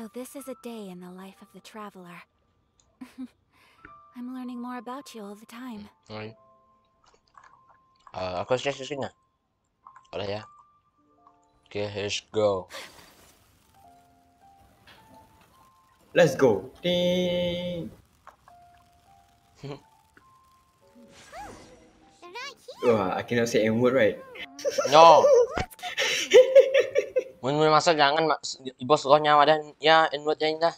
So this is a day in the life of the traveler. I'm learning more about you all the time. Hmm. Uh, aku share screen na. Wala ya. Okay, let's go. Let's go. Ding. They're not here. Wah, I cannot say N word right? No. Mun mun masuk jangan mas, bos roh nyawa dan ya inward yang dah.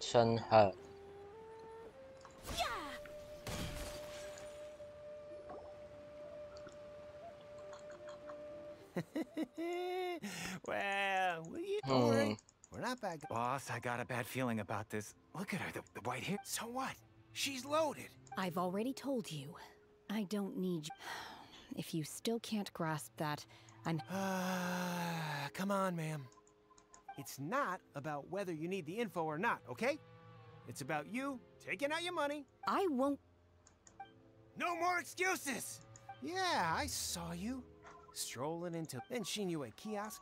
Shen Ha. well, will you don't worry. Hmm. We're not bad. Boss, I got a bad feeling about this. Look at her, the, the white hair. So what? She's loaded. I've already told you. I don't need you. If you still can't grasp that, I'm. Ah, come on, ma'am. It's not about whether you need the info or not, okay? It's about you taking out your money. I won't. No more excuses! Yeah, I saw you. Strolling into then Xinyue kiosk.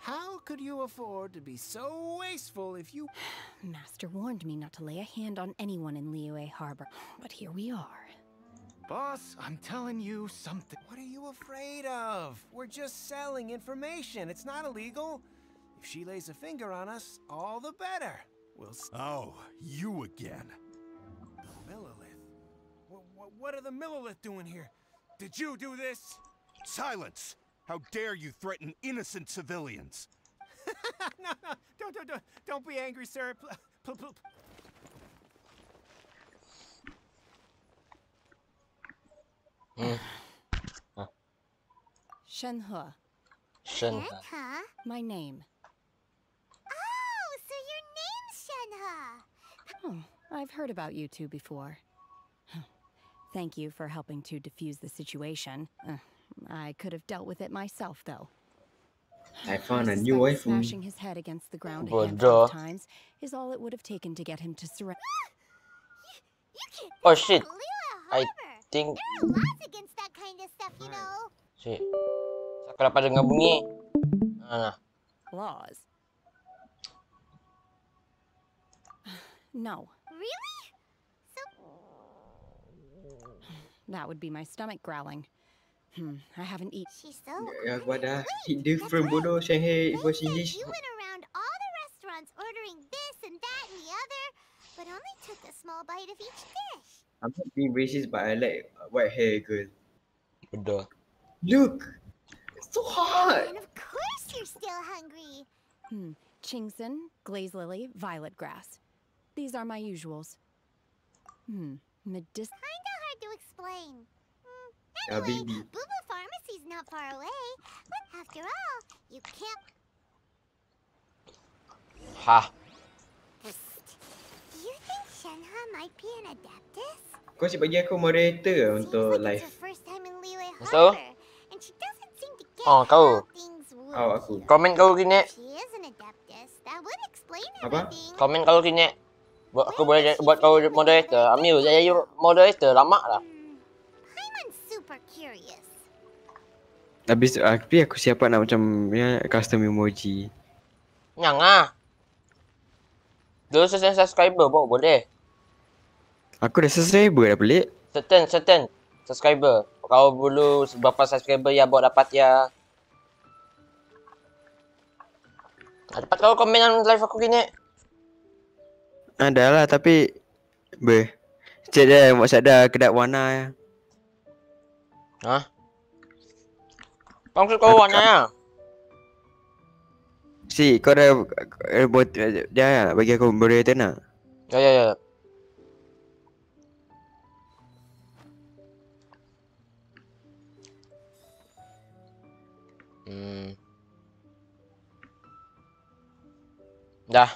How could you afford to be so wasteful if you Master warned me not to lay a hand on anyone in Liyue Harbor, but here we are. Boss, I'm telling you something. What are you afraid of? We're just selling information. It's not illegal. If she lays a finger on us, all the better. We'll Oh, you again. The Millelith. What, what, what are the Millelith doing here? Did you do this? Silence! How dare you threaten innocent civilians? no, no, don't, don't, don't, don't be angry, sir. Pl- pl- pl- Hmm. Shenhe, Shen And, Ha. huh? my name. Oh, so your name's Shenhe. Oh, I've heard about you two before. Thank you for helping to defuse the situation. Uh, I could have dealt with it myself, though. I found a suspect new waifu. Smashing his head against the ground a Well, handful of times is all it would have taken to get him to surrender. You Oh, shit. I Harbor. Think There are laws against that kind of stuff, you know. si Aku dapat dengar bunyi. Nah, nah. Laws. No, Really? So, that would be my stomach growling. Hmm, I haven't eaten. she's so. Ya, gua dah cunning. hit different bodoh Shanghai They voice English. you went around all the restaurants ordering this and that and the other, but only took a small bite of each dish. I'm not being racist, but I like white hair girl. Bodoh. Look! It's so hot! And of course you're still hungry. Hmm, Qingxin, glaze lily, violet grass. These are my usuals. Hmm, medic. Kinda hard to explain. Hmm, Ya, Anyway, baby. Boo Pharmacy's not far away. But after all, you can't. Ha. Psst. Do you think Shenhe might be an adeptus? Kau asyik bagi aku moderator lah Seems untuk like live. it's her first time in Liyue Lepas tu? Harbor, and she doesn't seem to get Oh, kau. how things work Oh, aku. here. Komen kau gini. If She is an adeptus. That would explain Apa? everything. Komen kalau gini. Buat aku boleh jadi- buat kau moderator. Amil jadi moderator lama lah. Hmm, Paimon's super curious. Habis tu, ah, tapi aku siap nak macam ya, custom emoji. Yang ah. Dulu certain subscriber pun boleh. Aku dah subscriber dah pelik. Certain, certain subscriber. Kau dulu berapa subscriber ya buat dapat ya. Dapat kau komen dalam live aku gini. Ada lah tapi Ber Cik dah buat sadar kedap warna Hah? Maksud kau warna ya? Si kau dah eh, buat Dia bagi aku moderator nak Ya ya ya. Hmm. Dah.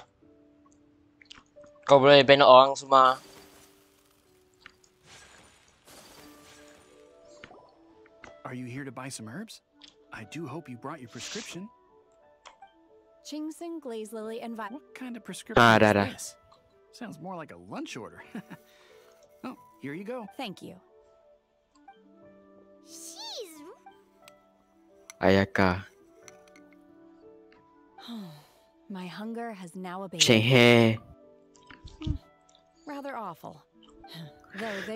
Kau boleh ban orang semua. Are you here to buy some herbs? I do hope you brought your prescription. Qingxin, glaze lily, and violet. What kind of prescription Ah, is dah, dah. this? Sounds more like a lunch order. oh, here you go. Thank you. She's Ayaka My hunger has now abated. Rather awful.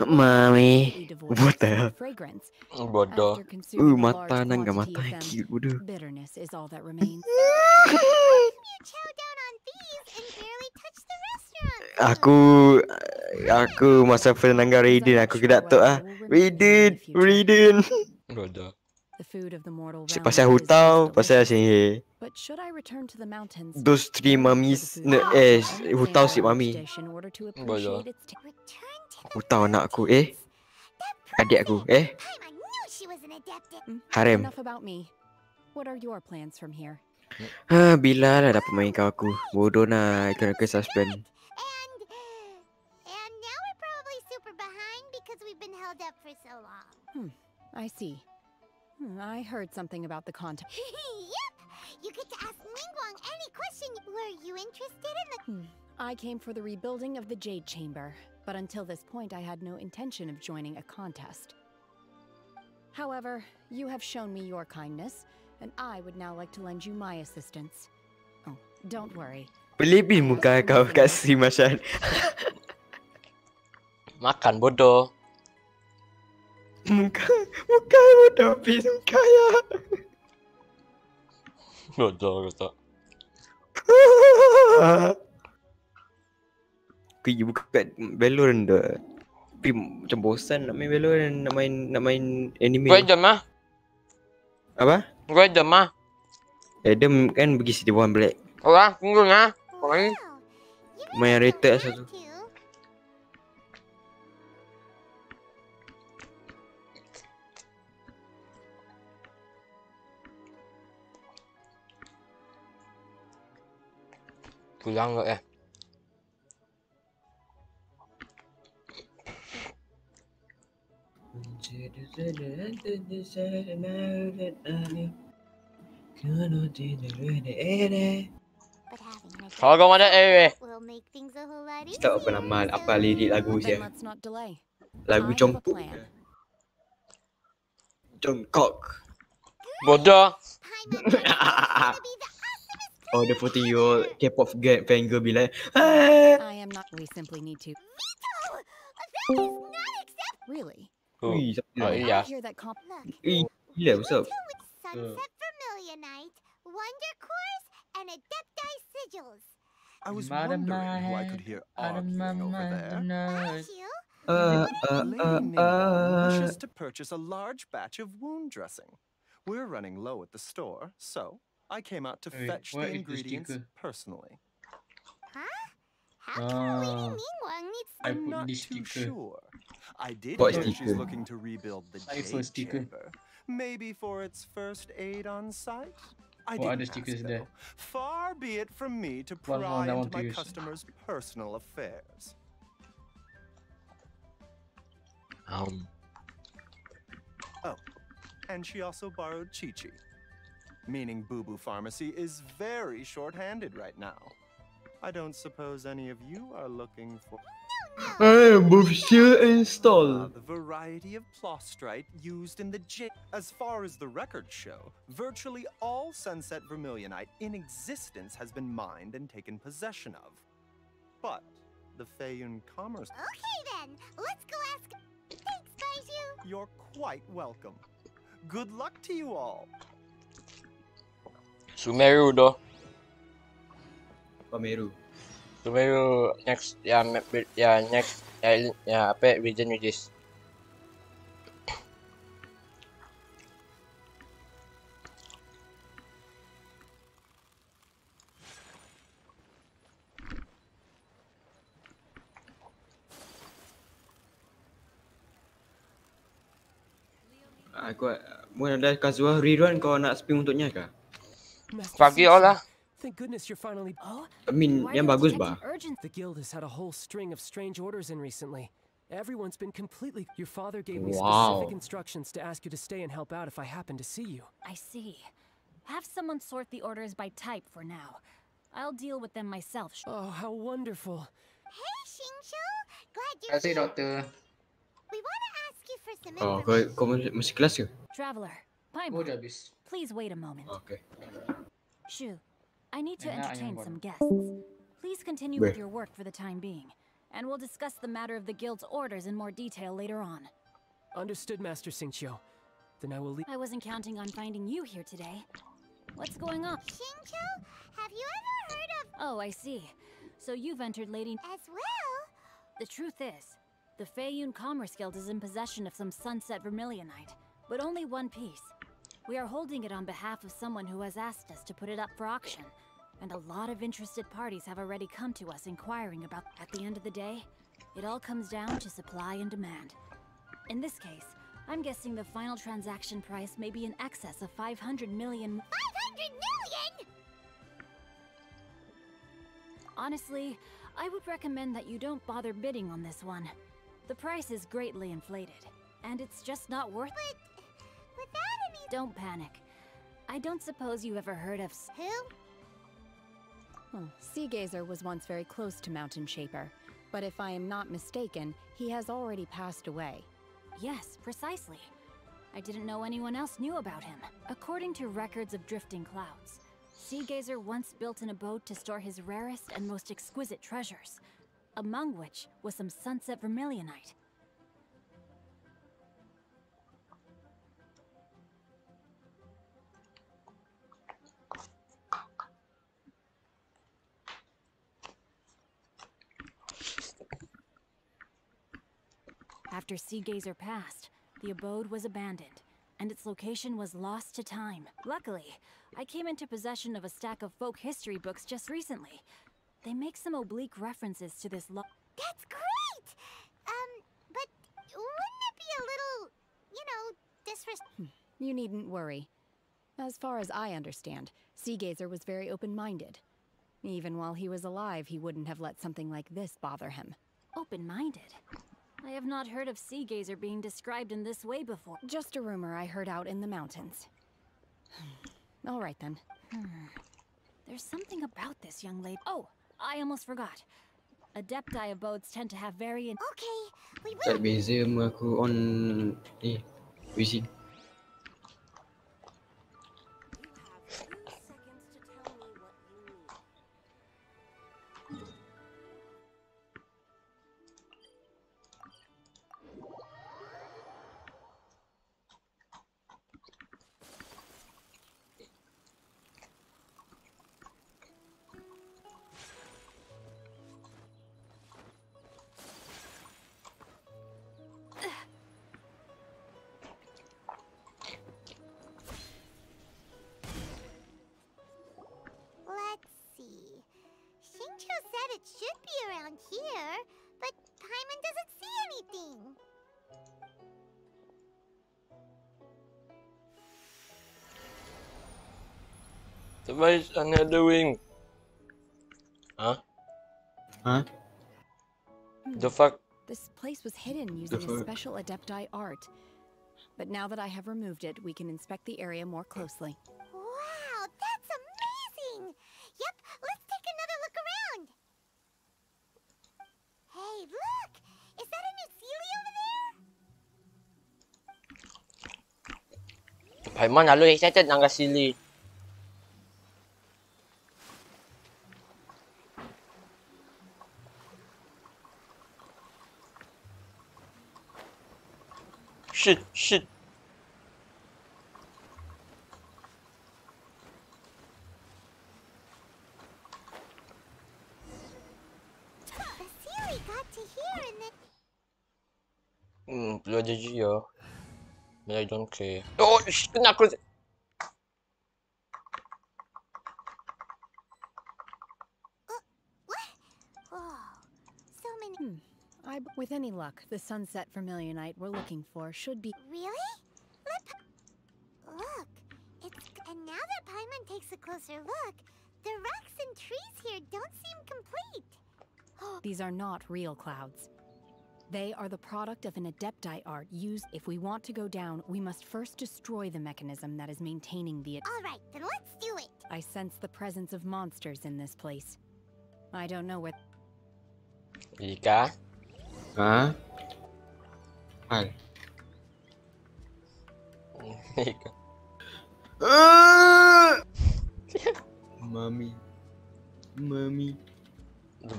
Mami. What the hell? Bodoh. Uh mata nang gak mata. yang cute bodoh Aku Aku masa pernah gak Raiden aku kena tu ah. Raiden Raiden. Bodoh. Si pasal hutau, pasal sini. Eh. But should I return to the mountains? Those three mummies, eh, hutau si mami. Bodoh. Appreciate its ta- Return to the Hu Tao anak aku eh. That Adik aku eh. time I knew she was an adept at Mm, Harem. Enough about me. What are your plans from here? Ha, bila lah dapat main kau aku. Bodoh nak kena ke suspend. And and now we're probably super behind because we've been held up for so long. I see. Hmm, I heard something about the contest. yep. You get to ask Ningguang any question. Were you interested in the I came for the rebuilding of the Jade Chamber, but until this point I had no intention of joining a contest. However, you have shown me your kindness, and I would now like to lend you my assistance. Oh, don't worry. Pelipin muka kau kat si Masyan. Makan bodoh. Muka muka bodoh pis muka ya. Bodoh kata. Aku pergi buka kat Valorant tu. Tapi macam bosan nak main Valorant, nak main nak main anime. Gue jam ah. Apa? Gue jam ah. Adam kan pergi City One Black. Orang tunggu ah. Orang ni. Wow. You Main guys rated satu. have to. Pulang ke eh. I have a Jongkok. plan. Jongkok. Bodoh. Paimon Paimon is going to be the awesomest Oh, the 40 year old player K-pop ga- fan girl be like, ah. I am not. We simply need to. ever. That is not acceptable. Really? Ui, oh dia? iya. I hear that comp. Look, Ui, gila, what's up? with Sunset Vermilionite, Wonder Cores, and Adepti Sigils. I was wondering who I could hear arguing over there. Uh, uh, uh, Ningguang uh. wishes to purchase a large batch of wound dressing. We're running low at the store, so I came out to fetch the ingredients personally. Huh? How come Lady. Ningguang I I'm put not this too sure. I did What hear she's sticker? looking to rebuild the I Jade for. Chamber. Maybe for its first aid on site? I What didn't stickers ask, though. Far be it from me to pry into my use. customers' personal affairs. Um. Oh, And she also borrowed Qiqi. Meaning Bubu Pharmacy is very short handed right now. I don't suppose any of you are looking for Ah, Bufsia uh, install. the variety of plaustrite used in the J. As far as the records show, virtually all Sunset Vermilionite in existence has been mined and taken possession of. But the Feiyun Commerce, Okay then, let's go ask. Thanks, Baizhu. you're quite welcome. Good luck to you all. Sumeru doh. Pameru. Sumeru next ya map ya next ya, ya apa region which is Aku Mun ada Kazuha rerun kau nak spin untuknya kah? Pagi lah. Thank goodness you're finally. Oh, I mean, Why yang the bagus detective bah. urgent? the guild has had a whole string of strange orders in recently. Everyone's been completely. Your father gave me Wow. specific instructions to ask you to stay and help out if I happen to see you. I see. Have someone sort the orders by type for now. I'll deal with them myself. Oh, how wonderful! Hey, Xingqiu. Glad you're Terima kasih here. doktor. We want to ask you for some Oh, kau information. kau masih masih kelas ke? Traveler, Oh Paimon, dah habis. please wait a moment. Okay. Shu, I need to entertain some guests. Please continue with your work for the time being, and we'll discuss the matter of the guild's orders in more detail later on. Understood, Master Xingqiu. Then I will leave. I wasn't counting on finding you here today. What's going on? Xingqiu, have you ever heard of Oh, I see. So you've entered Lady. as well? The truth is, the Feiyun Commerce Guild is in possession of some Sunset Vermilionite, but only one piece. We are holding it on behalf of someone who has asked us to put it up for auction, and a lot of interested parties have already come to us inquiring about. At the end of the day, it all comes down to supply and demand. In this case, I'm guessing the final transaction price may be in excess of 500 million. 500 million? Honestly, I would recommend that you don't bother bidding on this one. The price is greatly inflated, and it's just not worth any. Don't panic. I don't suppose you ever heard of Who? Hmm. Sea Gazer was once very close to Mountain Shaper, but if I am not mistaken, he has already passed away. Yes, precisely. I didn't know anyone else knew about him. According to records of drifting clouds, Seagazer once built an abode to store his rarest and most exquisite treasures, among which was some sunset vermilionite. After Seagazer passed, the abode was abandoned, and its location was lost to time. Luckily, I came into possession of a stack of folk history books just recently. They make some oblique references to this lo- That's great! Um, but wouldn't it be a little, you know, disres- You needn't worry. As far as I understand, Seagazer was very open minded. Even while he was alive, he wouldn't have let something like this bother him. open-minded. I have not heard of Seagazer being described in this way before. Just a rumor I heard out in the mountains. All right then. Hmm. There's something about this young lady. Oh, I almost forgot. Adepti abodes tend to have very Okay, we Tak will. beza mu aku on ni VC. Surprise another doing? Huh? Huh? The fuck? This place was hidden using a fuck? special Adepti art. But now that I have removed it, we can inspect the area more closely. Wow, that's amazing! Yep, let's take another look around. Hey, look! Is that a new Seelie over there? Paimon lalu eh, excited nak kasi Lee. Shit, shit. The Seelie got to here and then. Hmm, perlu ada Gia. But I don't care. Oh, shit, kena aku. Oh, so many. I, with any luck, the sunset vermilionite we're looking for should be. Really? Let Pa- Look, it's. And now that Paimon takes a closer look, the rocks and trees here don't seem complete. These are not real clouds. They are the product of an Adepti art used. If we want to go down, we must first destroy the mechanism that is maintaining the. All right, then let's do it. I sense the presence of monsters in this place. I don't know what. Ika. Ha? Hal. Mami. Mami.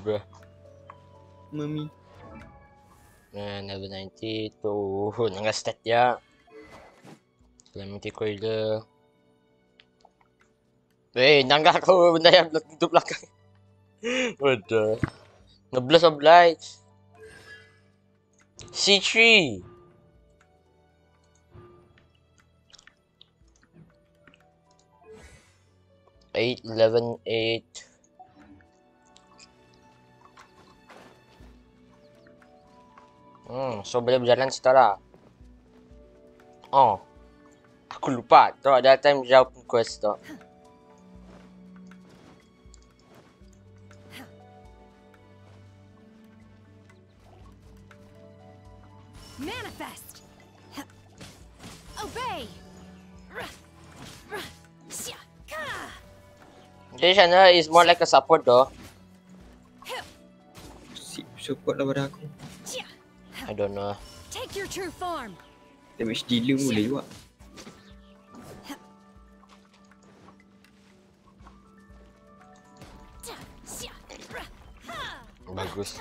Bruh. Mami. Eh, level 90 tu dengan stat dia. Calamity Coiler. Eh, nanggah kau benda yang di belakang. Waduh. Ngeblast of lights. C3. Eight, eleven, eight. Hmm, so boleh berjalan setelah. Oh. Aku lupa. Tu ada time jawab quest tu. Jadi sana is more like a support though. Si support lah pada aku. I don't know. Take your true form! Damage dealer boleh juga. Bagus.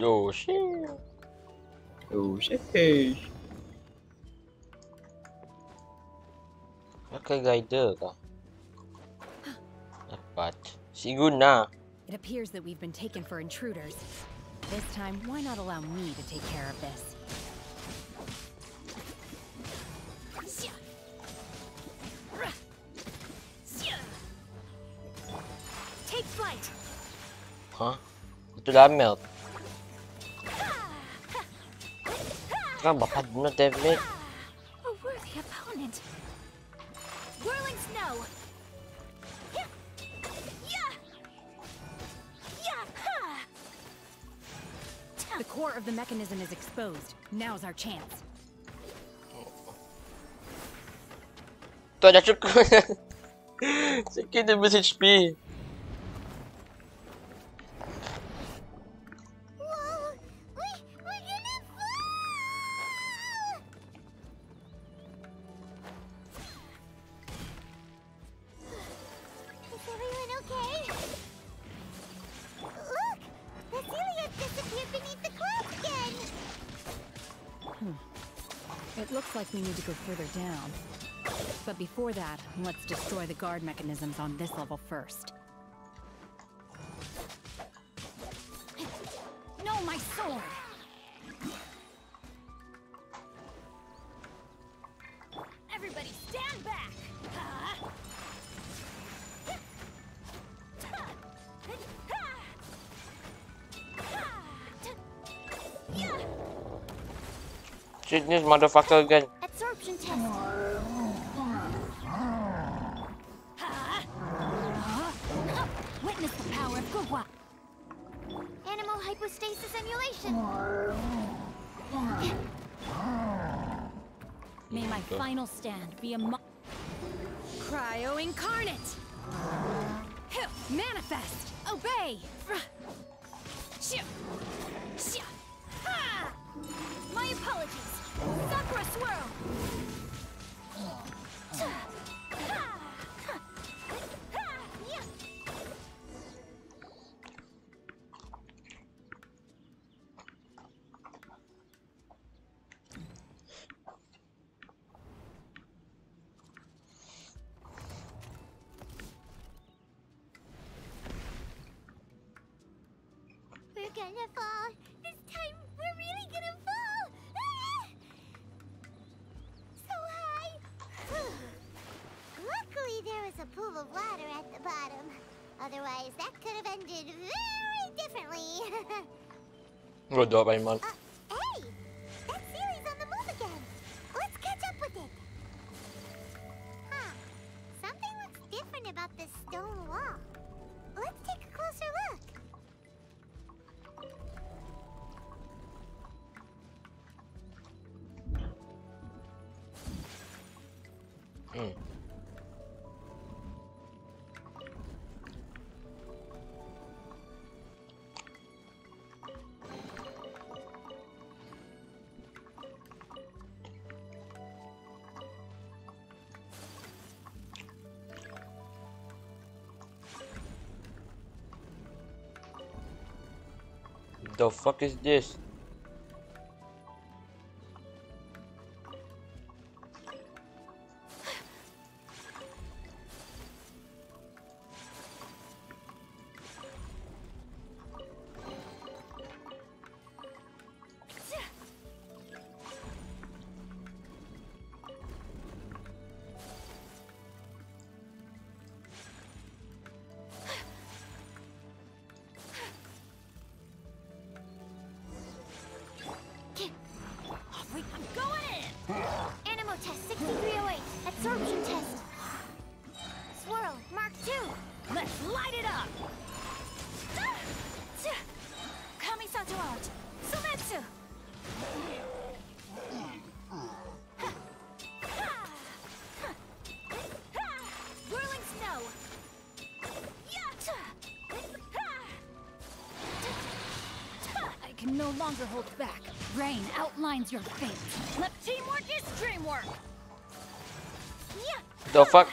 Oh shit. Oh shit. Pakai guider kah? Dapat. Si guna. It appears that we've been taken for intruders. This time, why not allow me to take care of this? Take flight! Hah? Itu dah melt. Kan bapak guna tablet. A worthy opponent. Whirling snow. The core of the mechanism is exposed. Now's our chance. Tu dah cukup. Sikit dia message HP. We need to go further down. But before that, let's destroy the guard mechanisms on this level first. No, my sword! Everybody stand back! Shoot this motherfucker again. My apologies! Sakura swirl! Paimon. uh, The fuck is this? Back. Rain outlines your fate. Let teamwork is dreamwork! The fuck?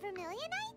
The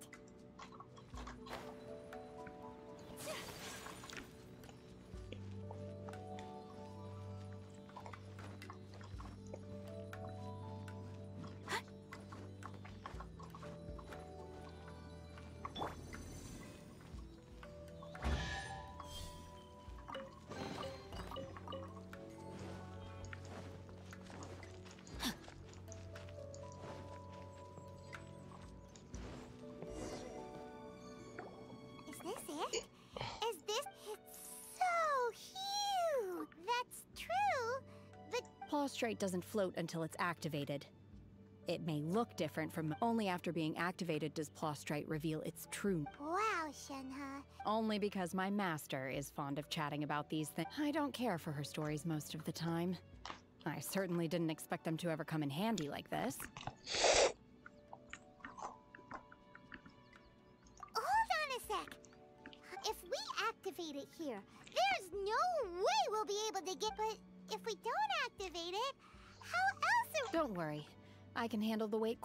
but Plaustrite doesn't float until it's activated. It may look different from only after being activated does Plaustrite reveal its true. wow, Shenhe. Only because my master is fond of chatting about these things. I don't care for her stories most of the time. I certainly didn't expect them to ever come in handy like this.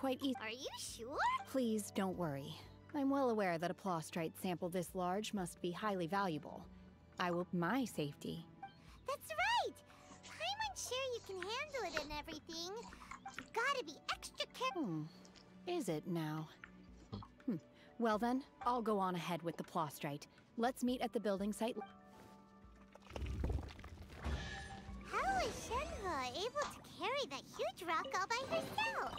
Quite easily. Are you sure? Please don't worry. I'm well aware that a Plaustrite sample this large must be highly valuable. I will my safety. That's right. I'm sure you can handle it and everything. You gotta be extra careful. Hmm. Is it now? Hmm. Well then, I'll go on ahead with the Plaustrite. Let's meet at the building site. How is Shenhe able to carry that huge rock all by herself?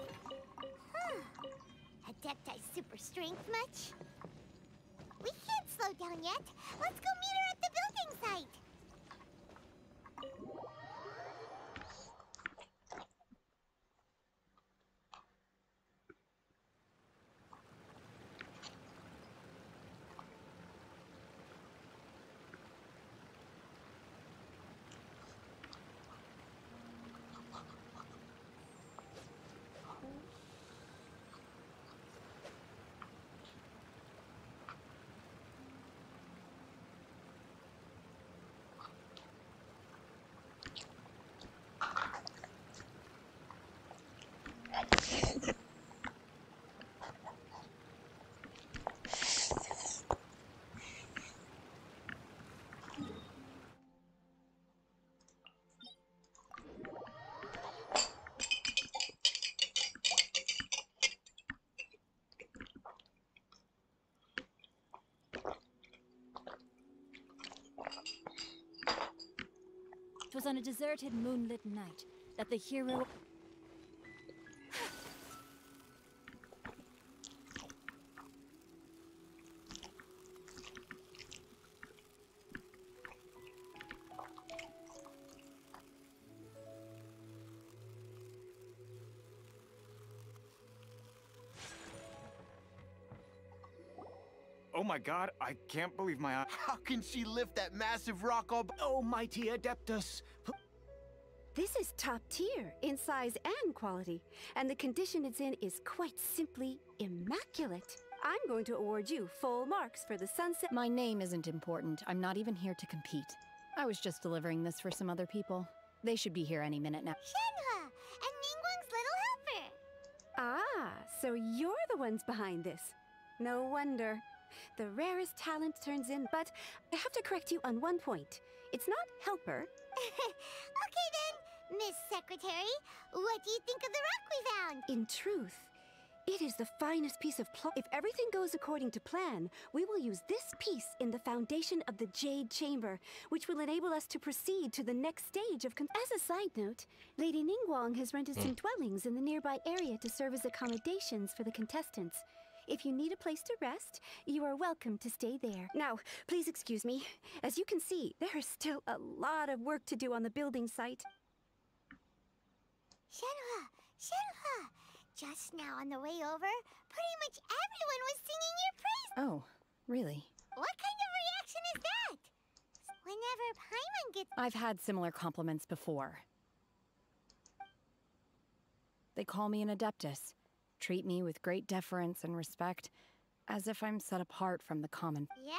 Adepti super strength much? We can't slow down yet. Let's go meet her at the building site. Was on a deserted moonlit night that the hero. Oh my god, I can't believe my eyes. How can she lift that massive rock all? Oh, mighty Adeptus! This is top tier in size and quality, and the condition it's in is quite simply immaculate. I'm going to award you full marks for the sunset. My name isn't important. I'm not even here to compete. I was just delivering this for some other people. They should be here any minute now. Shenhe and Ningguang's little helper. Ah, so you're the ones behind this. No wonder. The rarest talent turns in, but I have to correct you on one point. It's not helper. okay then, Miss Secretary. What do you think of the rock we found? In truth, it is the finest piece of plot. If everything goes according to plan, we will use this piece in the foundation of the Jade Chamber, which will enable us to proceed to the next stage of. Con- as a side note, Lady Ningguang has rented some hmm. dwellings in the nearby area to serve as accommodations for the contestants. If you need a place to rest, you are welcome to stay there. Now, please excuse me. As you can see, there is still a lot of work to do on the building site. Shenhe, Shenhe. Just now on the way over, pretty much everyone was singing your praise. Oh, really? What kind of reaction is that? Whenever Paimon gets I've had similar compliments before. They call me an adeptus, treat me with great deference and respect, as if I'm set apart from the common. Yeah,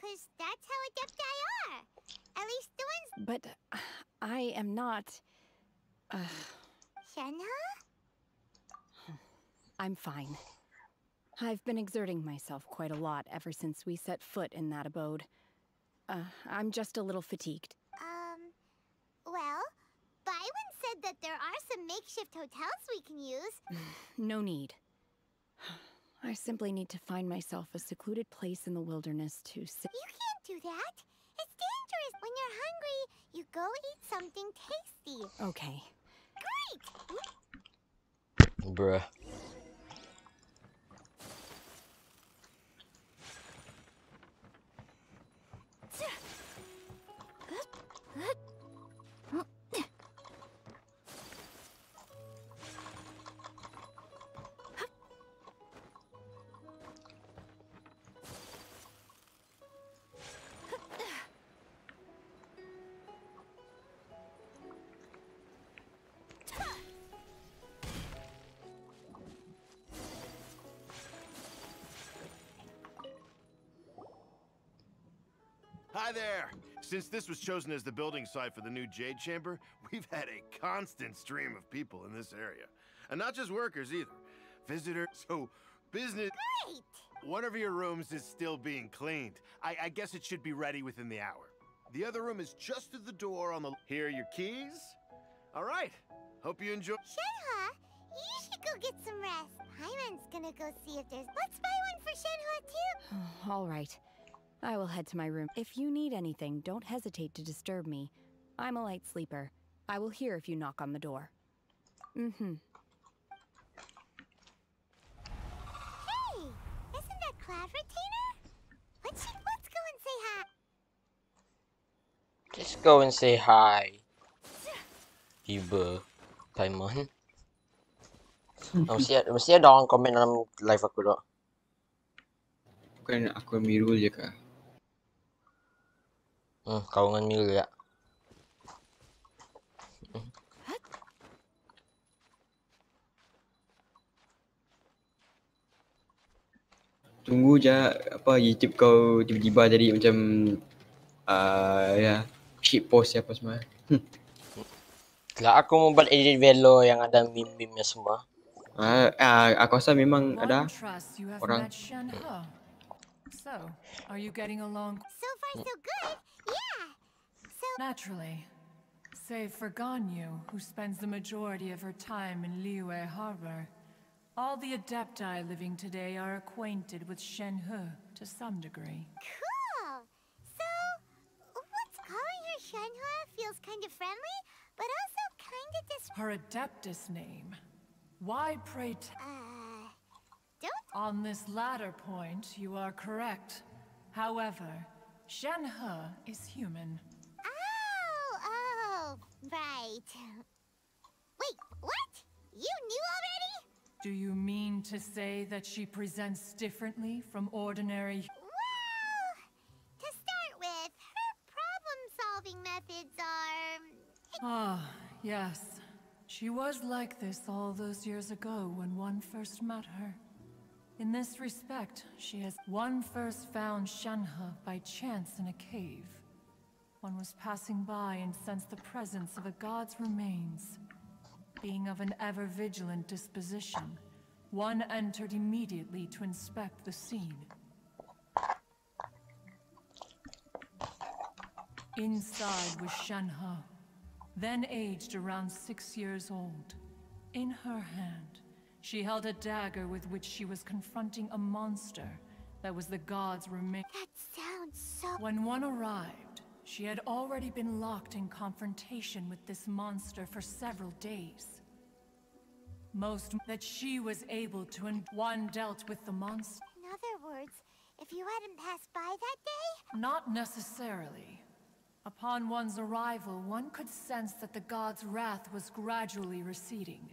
cause that's how Adepti are. At least the ones But uh, I am not. Uh? I'm fine. I've been exerting myself quite a lot ever since we set foot in that abode. Uh, I'm just a little fatigued. Um, well, said that there are some makeshift hotels we can use. No need. I simply need to find myself a secluded place in the wilderness to sit. You can't do that. It's dangerous. When you're hungry, you go eat something tasty. Okay. Great! Bruh. Hi there. Since this was chosen as the building site for the new Jade Chamber, we've had a constant stream of people in this area. And not just workers either. Visitors, so business. Great! One of your rooms is still being cleaned. I, I guess it should be ready within the hour. The other room is just at the door on the. Here are your keys. All right. Hope you enjoy. Shenhua, you should go get some rest. Paimon's gonna go see if there's. Let's buy one for Shenhua too. All right. I will head to my room. If you need anything, don't hesitate to disturb me. I'm a light sleeper. I will hear if you knock on the door. Mm-hmm. Hey, isn't that Cloud Retainer? Let's, let's go and say hi. Just go and say hi. Tiba. Paimon. Oh, mesti, mesti ada orang komen dalam live aku tu. Bukan aku Mirul je kah? Hmm, kau dengan Mil ya. Tunggu je apa YouTube kau tiba-tiba jadi macam uh, ya shit post apa semua. Hmm. Lah aku mau buat edit velo yang ada meme-meme semua. Ah, uh, aku rasa memang ada orang. So, are you getting along? So far, so good. Yeah. So. Naturally. Save for Ganyu, who spends the majority of her time in Liyue Harbor. All the Adepti living today are acquainted with Shen He to some degree. Cool. So, what's calling her Shenhua feels kind of friendly, but also kind of dis. Her Adeptus name. Why pray t- Uh, don't. On this latter point, you are correct. However, Shen He is human. Oh, oh, right. Wait, what? You knew already? Do you mean to say that she presents differently from ordinary Well, to start with, her problem-solving methods are. Ah, yes. She was like this all those years ago when one first met her. In this respect, she has one first found Shenhe by chance in a cave. One was passing by and sensed the presence of a god's remains. Being of an ever vigilant disposition, one entered immediately to inspect the scene. Inside was Shenhe, then aged around six years old. In her hand, she held a dagger with which she was confronting a monster that was the god's remain. That sounds so. When one arrived, she had already been locked in confrontation with this monster for several days. Most that she was able to, and one dealt with the monster. In other words, if you hadn't passed by that day, Not necessarily. Upon one's arrival, one could sense that the god's wrath was gradually receding.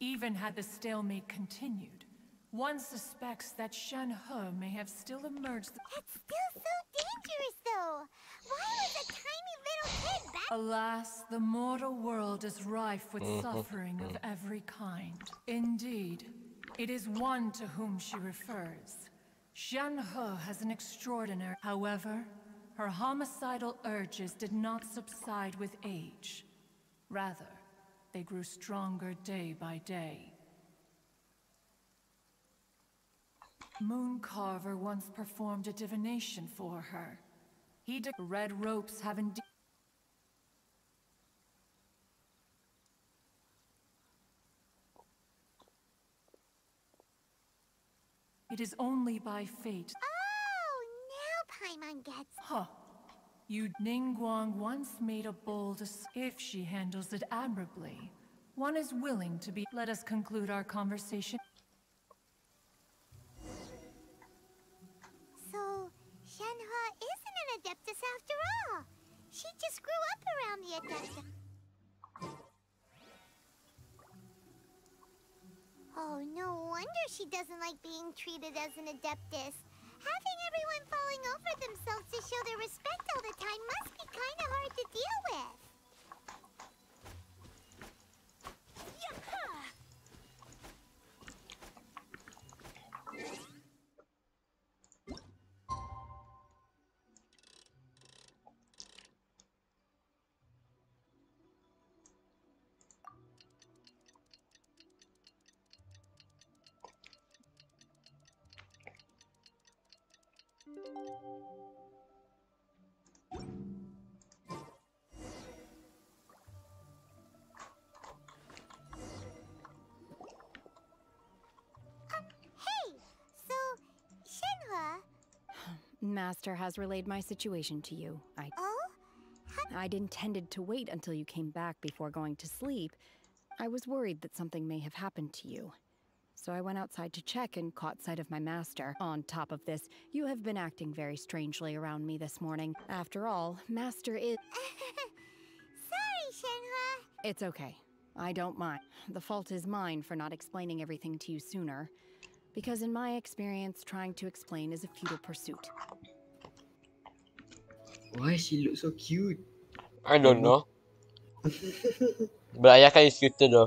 Even had the stalemate continued, one suspects that Shen He may have still emerged. that's still so dangerous, though. Why was a tiny little kid back? Alas, the mortal world is rife with Mhm. suffering of every kind. Indeed, it is one to whom she refers. Shen He has an extraordinary. However, her homicidal urges did not subside with age. Rather, they grew stronger day by day. Moon Carver once performed a divination for her. He de- red ropes have indeed. It is only by fate. Oh, now Paimon gets. Huh. You Ningguang once made a bold if she handles it admirably. One is willing to be. Let us conclude our conversation. So, Shenhua isn't an Adeptus after all. She just grew up around the Adeptus. Oh, no wonder she doesn't like being treated as an Adeptus. Having everyone falling over their respect all the time must be kind of hard to deal with. Master has relayed my situation to you. I Oh, I'd intended to wait until you came back before going to sleep. I was worried that something may have happened to you. So I went outside to check and caught sight of my master. On top of this, you have been acting very strangely around me this morning. After all, Master is. sorry, Shenhua. It's okay. I don't mind. The fault is mine for not explaining everything to you sooner. Because in my experience, trying to explain is a futile pursuit. Why she look so cute? I don't know. Berayakan skuter tu.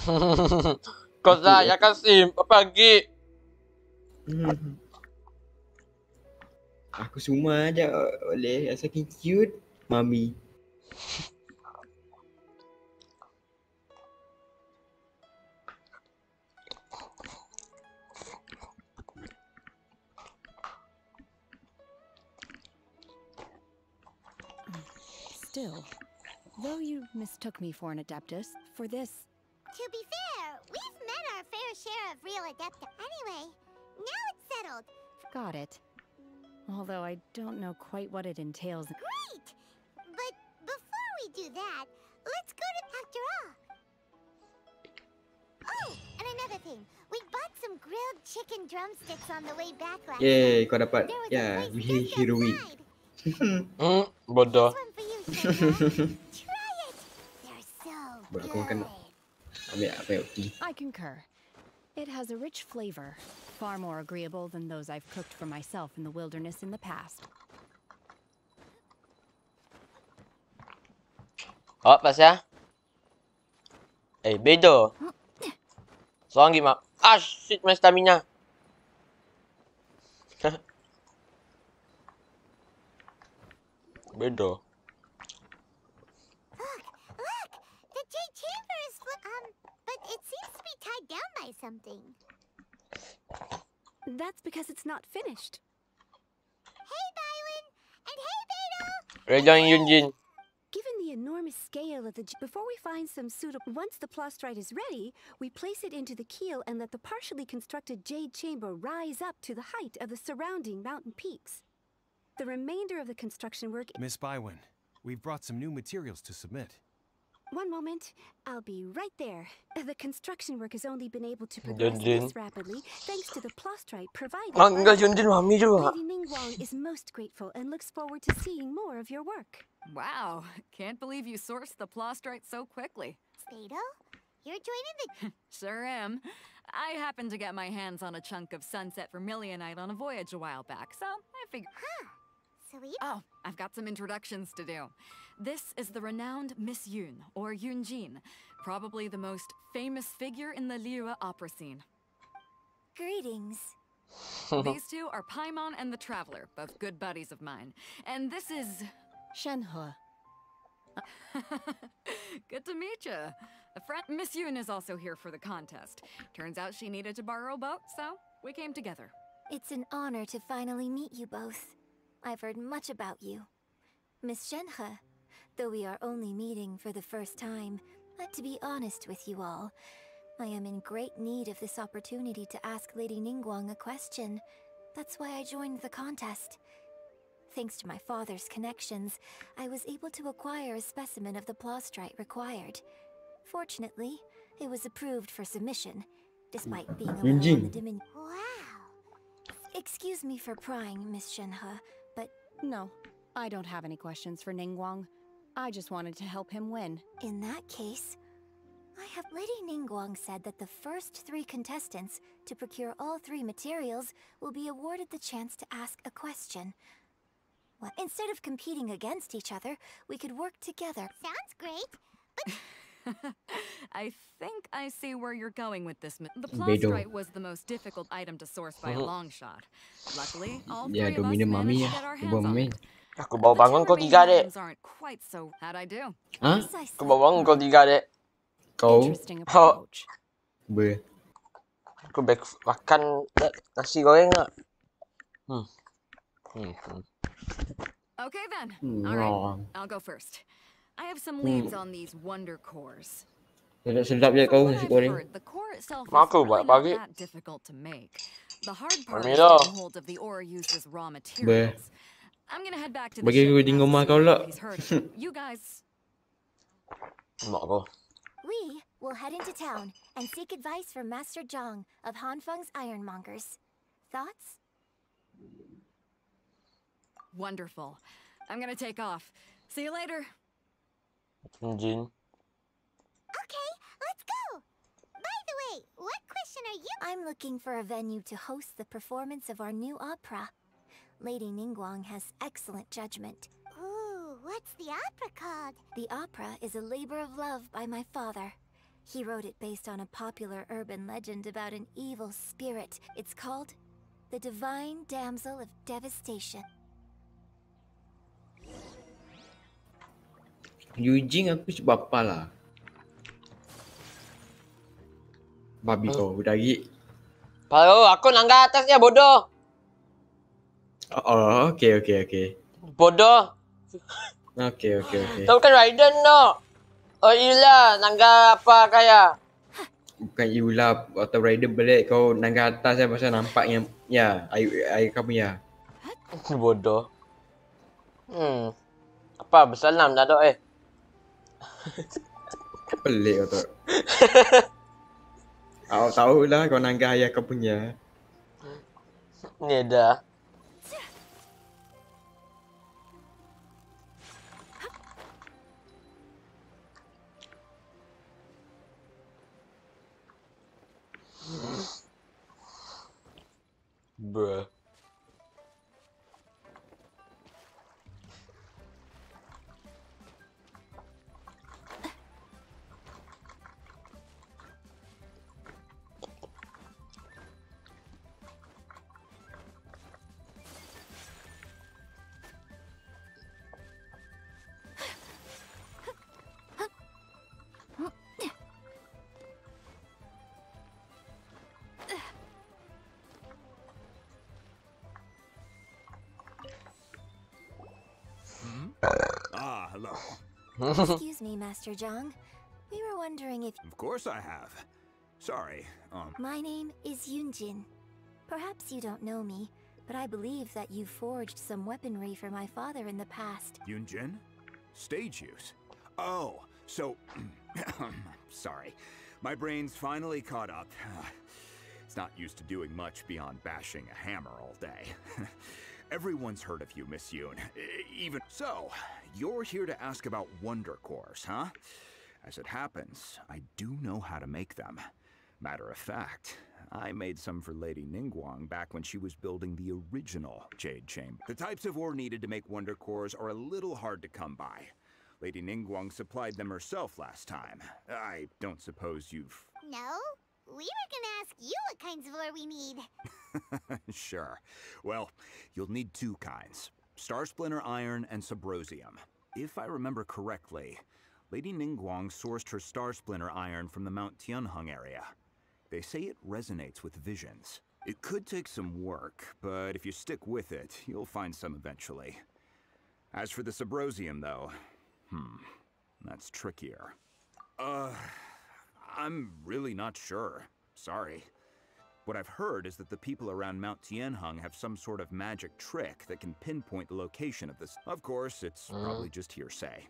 Kau tak ya Kasim, apa lagi? Hmm. Aku semua aja boleh saking cute. Mami. Still, though you mistook me for an Adeptus, for this, To be fair, we've met our fair share of real Adepta. Anyway, now it's settled. got it. Although I don't know quite what it entails. Great! But before we do that, let's go to after all. Oh, and another thing. We bought some grilled chicken drumsticks on the way back last Yeay, night. kau dapat. There was a Ya, place we just heroic. Outside. Hmm, bodoh. This one for you, Shenhua. Try it. They're so aku makan. good. Ambil apa yang okey. I concur. It has a rich flavor, far more agreeable than those I've cooked for myself in the wilderness in the past. Oh, pas ya. Eh, beda. Seorang lagi mak. Ah, shit, my stamina. Beda. Look, look! The jade chamber is fl- um, but it seems to be tied down by something. That's because it's not finished. Hey, Baiwen! And hey, Beidou! Rejang Yunjin. Given the enormous scale of the j- before we find some suitable once the plaustrite is ready, we place it into the keel and let the partially constructed jade chamber rise up to the height of the surrounding mountain peaks. The remainder of the construction work Miss Baiwen, we've brought some new materials to submit. One moment, I'll be right there. The construction work has only been able to progress this rapidly thanks to the plaustrite provided. Mak, by enggak Yunjin mami juga. Lady Ningguang is most grateful and looks forward to seeing more of your work. Wow, can't believe you sourced the plaustrite so quickly. Beidou? You're joining the. Sure am. I happened to get my hands on a chunk of sunset vermilionite on a voyage a while back, so I figured. Huh. So you. Oh, I've got some introductions to do. This is the renowned Miss Yun, or Yunjin, probably the most famous figure in the Liyue opera scene. Greetings. These two are Paimon and the Traveler, both good buddies of mine. And this is. Shenhe. Good to meet you. A friend, Miss Yun is also here for the contest. Turns out she needed to borrow a boat, so we came together. It's an honor to finally meet you both. I've heard much about you. Miss Shenhe, though we are only meeting for the first time, but to be honest with you all, I am in great need of this opportunity to ask Lady Ningguang a question. That's why I joined the contest. Thanks to my father's connections, I was able to acquire a specimen of the plaustrite required. Fortunately, it was approved for submission, despite being a little the Yunjin. dimin- Wow. Excuse me for prying, Miss Shenhe, No, I don't have any questions for Ningguang. I just wanted to help him win. in that case, I have Lady Ningguang said that the first three contestants to procure all three materials will be awarded the chance to ask a question. Well, instead of competing against each other, we could work together. Sounds great. I think I see where you're going with this. The plaustrite was the most difficult item to source by a long shot. Luckily, all Dia three of us mami managed to get our hands on it. Aku baru bangun kau tiga, dek. items aren't quite so. How'd I do? Ha? Aku baru bangun kau tiga, dek. Kau Interesting Oh. approach. ber. Aku back makan tak, nasi goreng tak? Hmm. Hmm. hmm. Okay then. All right. I'll go first. I have some Hmm. leads on these wonder cores. Sedap-sedap je kau nasi I've goreng. heard the core itself is Makan really buat not pagi. that difficult to make. The hard part is Alhamdulillah. getting hold of the ore used as raw materials. I'm gonna head back to the Bagi ship aku and rumah kau lah. he's heard of it. You guys Mak kau. We will head into town and seek advice from Master Zhang of Hanfeng's Ironmongers. Thoughts? wonderful. I'm gonna take off. See you later. Jin. Okay, let's go. By the way, what question are you? I'm looking for a venue to host the performance of our new opera. Lady Ningguang has excellent judgment. Ooh, what's the opera called? The opera is a labor of love by my father. He wrote it based on a popular urban legend about an evil spirit. It's called The Divine Damsel of Devastation. Eugene aku apa lah. Babi kau dari. Baru aku langgar atasnya bodoh. Oh, okey okey okey. Bodoh. Okey okey okey. Tahu kan Raiden tu. Oh iyalah, langgar apa kaya. Bukan Iula atau Rider balik kau nangga atas ya pasal nampak yang ya air air kamu ya. Bodoh. Hmm. Apa bersalam dah dok eh. Pelik kau tu. Kau tahu lah kau nangga ayah kau punya. Ni dah. Bruh. Excuse me, Master Zhang. We were wondering if Of course I have. Sorry, um, my name is Yunjin. Perhaps you don't know me, but I believe that you forged some weaponry for my father in the past. Yunjin? Stage use? Oh, so. sorry. My brain's finally caught up. It's not used to doing much beyond bashing a hammer all day. Everyone's heard of you, Miss Yun. Even so, you're here to ask about Wonder Cores, huh? As it happens, I do know how to make them. Matter of fact, I made some for Lady Ningguang back when she was building the original Jade Chamber. The types of ore needed to make Wonder Cores are a little hard to come by. Lady Ningguang supplied them herself last time. I don't suppose you've. No? We were gonna ask you what kinds of ore we need. sure. Well, you'll need two kinds Star Splinter Iron and Subrosium. If I remember correctly, Lady Ningguang sourced her Star Splinter Iron from the Mount Tianheng area. They say it resonates with visions. It could take some work, but if you stick with it, you'll find some eventually. As for the Subrosium, though, hmm, that's trickier. Uh, I'm really not sure. Sorry. What I've heard is that the people around Mount Tianheng have some sort of magic trick that can pinpoint the location of this. Of course, it's Mm. probably just hearsay.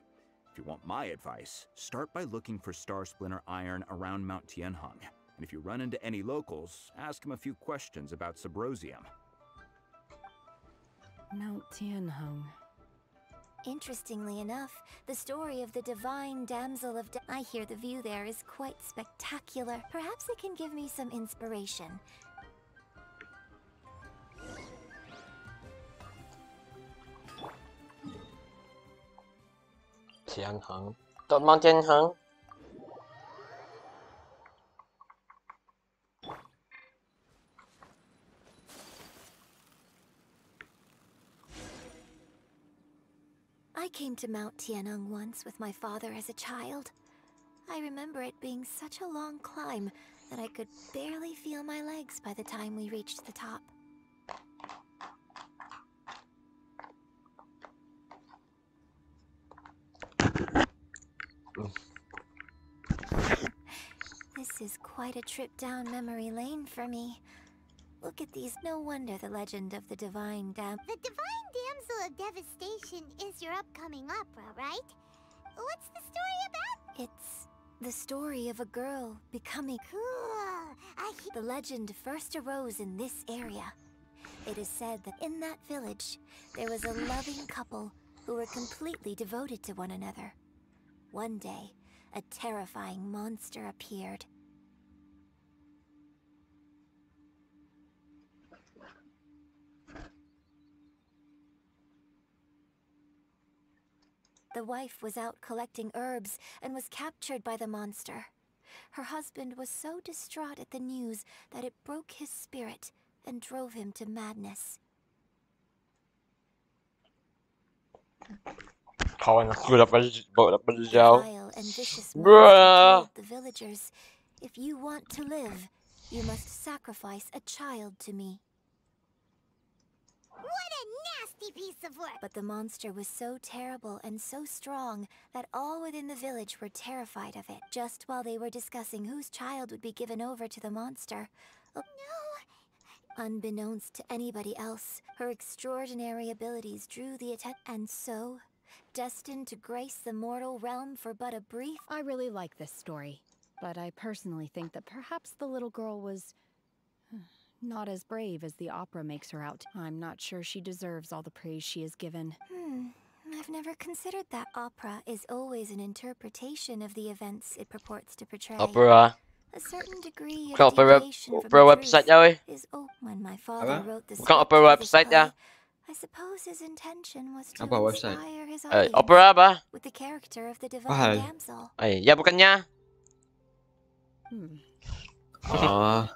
If you want my advice, start by looking for Star Splinter iron around Mount Tianheng. And if you run into any locals, ask them a few questions about Subrosium. Mount Tianheng. Interestingly enough, the story of the divine damsel of I hear the view there is quite spectacular. Perhaps it can give me some inspiration. Tianheng. Tianheng. I came to Mount Tianheng once with my father as a child. I remember it being such a long climb that I could barely feel my legs by the time we reached the top. this is quite a trip down memory lane for me. Look at these. No wonder the legend of the divine dam. The divine of Devastation is your upcoming opera, right? What's the story about? It's the story of a girl becoming. Cool. I The legend first arose in this area. It is said that in that village, there was a loving couple who were completely devoted to one another. One day, a terrifying monster appeared. The wife was out collecting herbs and was captured by the monster. Her husband was so distraught at the news that it broke his spirit and drove him to madness. Kawan aku dapat bawa dapat jauh. And vicious monster Bruh. told the villagers, if you want to live, you must sacrifice a child to me. What a nasty piece of work! But the monster was so terrible and so strong that all within the village were terrified of it. Just while they were discussing whose child would be given over to the monster, oh, a- Unbeknownst to anybody else, her extraordinary abilities drew the attention, and so, destined to grace the mortal realm for but a brief. I really like this story, but I personally think that perhaps the little girl was not as brave as the opera makes her out. I'm not sure she deserves all the praise she is given. Hmm, I've never considered that opera is always an interpretation of the events it purports to portray. Opera. A certain degree of Bukan opera deviation from opera the website truth dah is oh, when my father Apa? wrote this. Bukan script opera website play, dah. I suppose his intention was to Apa website? inspire his audience opera apa? with the character of the divine Fahal. damsel. Eh, ya bukannya. Hmm. Ah,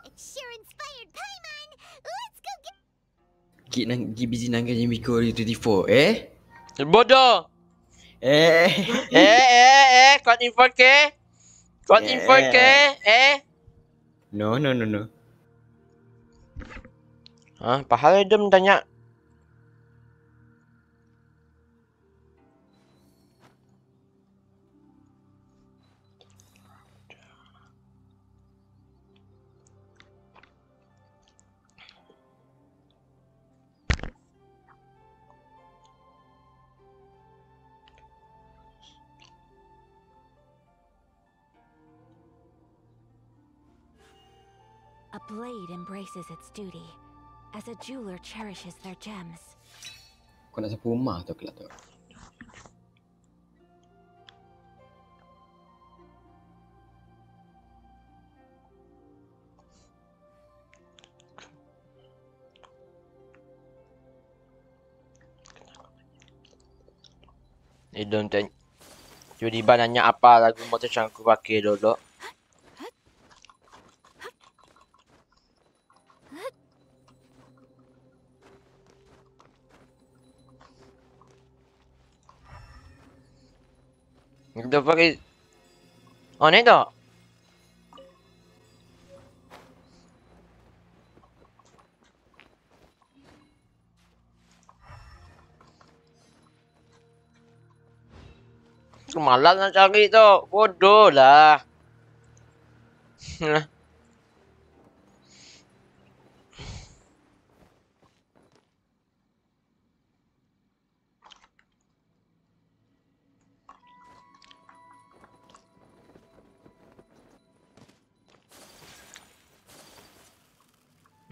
gig nang busy nangga yang Miko 24. Eh? Bodoh. Eh. Eh, eh, eh, kau info ke? Kau info ke? Eh? No, no, no, no. Ha, pahala dia tanya. Blade embraces its duty, as a jeweler cherishes their gems. Kau nak sapu rumah tu kelak tu. Ni don't tanya. Tiba-tiba nanya apa lagu motor yang aku pakai dulu. Kita pakai Oh ni tak? Malas nak cari tu. Bodoh lah.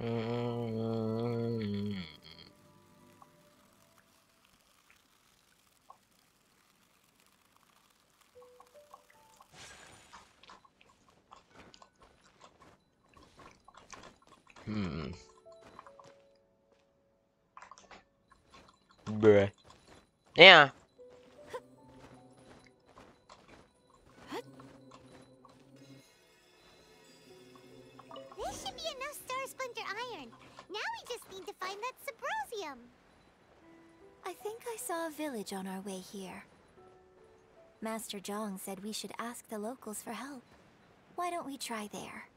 Hmm. Hmm. Bruh. Yeah. I think I saw a village on our way here. Master Zhong said we should ask the locals for help. Why don't we try there?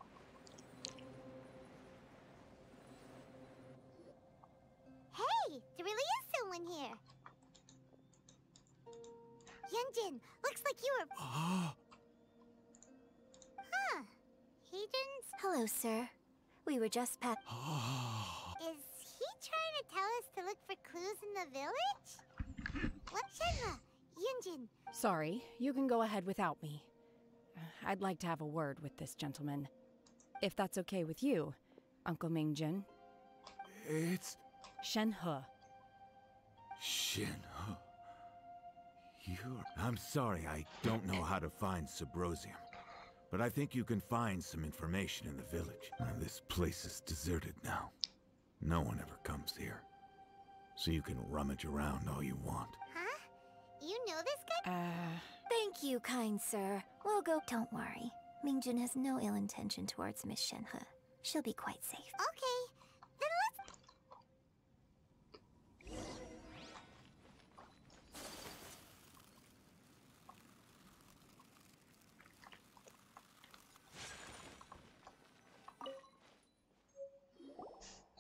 Hey, there really is someone here. Yunjin, looks like you were. huh. Hedron's. Hello, sir. We were just pat. Is he trying to tell us to look for clues in the village? What, Shenhe? Yunjin. Sorry, you can go ahead without me. I'd like to have a word with this gentleman. If that's okay with you, Uncle Mingjin. It's Shenhe. Shin, huh? You're... I'm sorry, I don't know how to find Subrosium. But I think you can find some information in the village. This place is deserted now. No one ever comes here. So you can rummage around all you want. Huh? You know this guy? Uh... Thank you, kind sir. We'll go. Don't worry. Mingjun has no ill intention towards Miss Shenhe. She'll be quite safe. Okay. Then let's.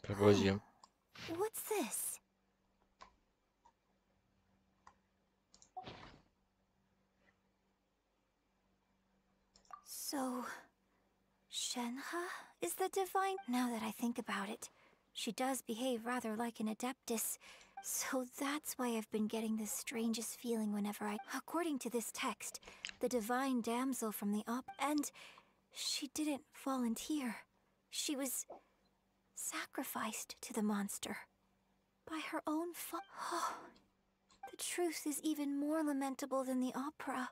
Pragosium. What's this? So, Shenhe is the divine? Now that I think about it, she does behave rather like an Adeptus. So that's why I've been getting the strangest feeling whenever I. According to this text, the divine damsel from the op. And she didn't volunteer. She was sacrificed to the monster by her own fa- Oh, the truth is even more lamentable than the opera.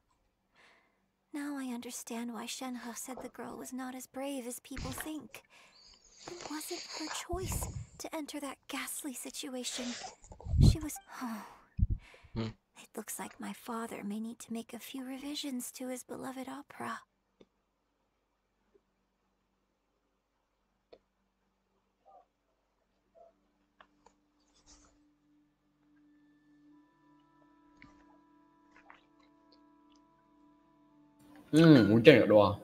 Now I understand why Shenhe said the girl was not as brave as people think. It wasn't her choice to enter that ghastly situation. She was. Oh. Hmm. It looks like my father may need to make a few revisions to his beloved opera. Hmm, hujan kat luar.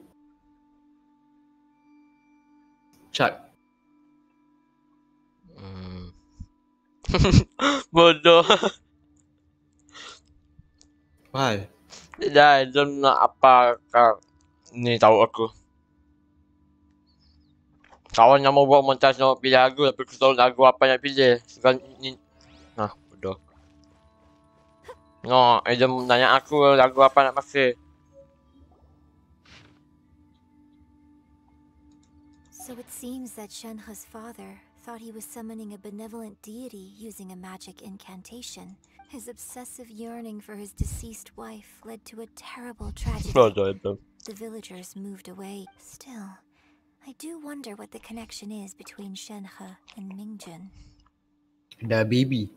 Cat. Hmm. Bodoh. Mahal. Dah, jom nak apa kau ni tahu aku. Kawan yang mau buat montas nak pilih lagu tapi aku tahu lagu apa yang pilih. Bukan ni. Nah, bodoh. No, eh jom tanya aku lagu apa nak pakai. So it seems that Shenhe's father thought he was summoning a benevolent deity using a magic incantation. His obsessive yearning for his deceased wife led to a terrible tragedy. The villagers moved away. Still, I do wonder what the connection is between Shenhe and Mingjun. Dah baby.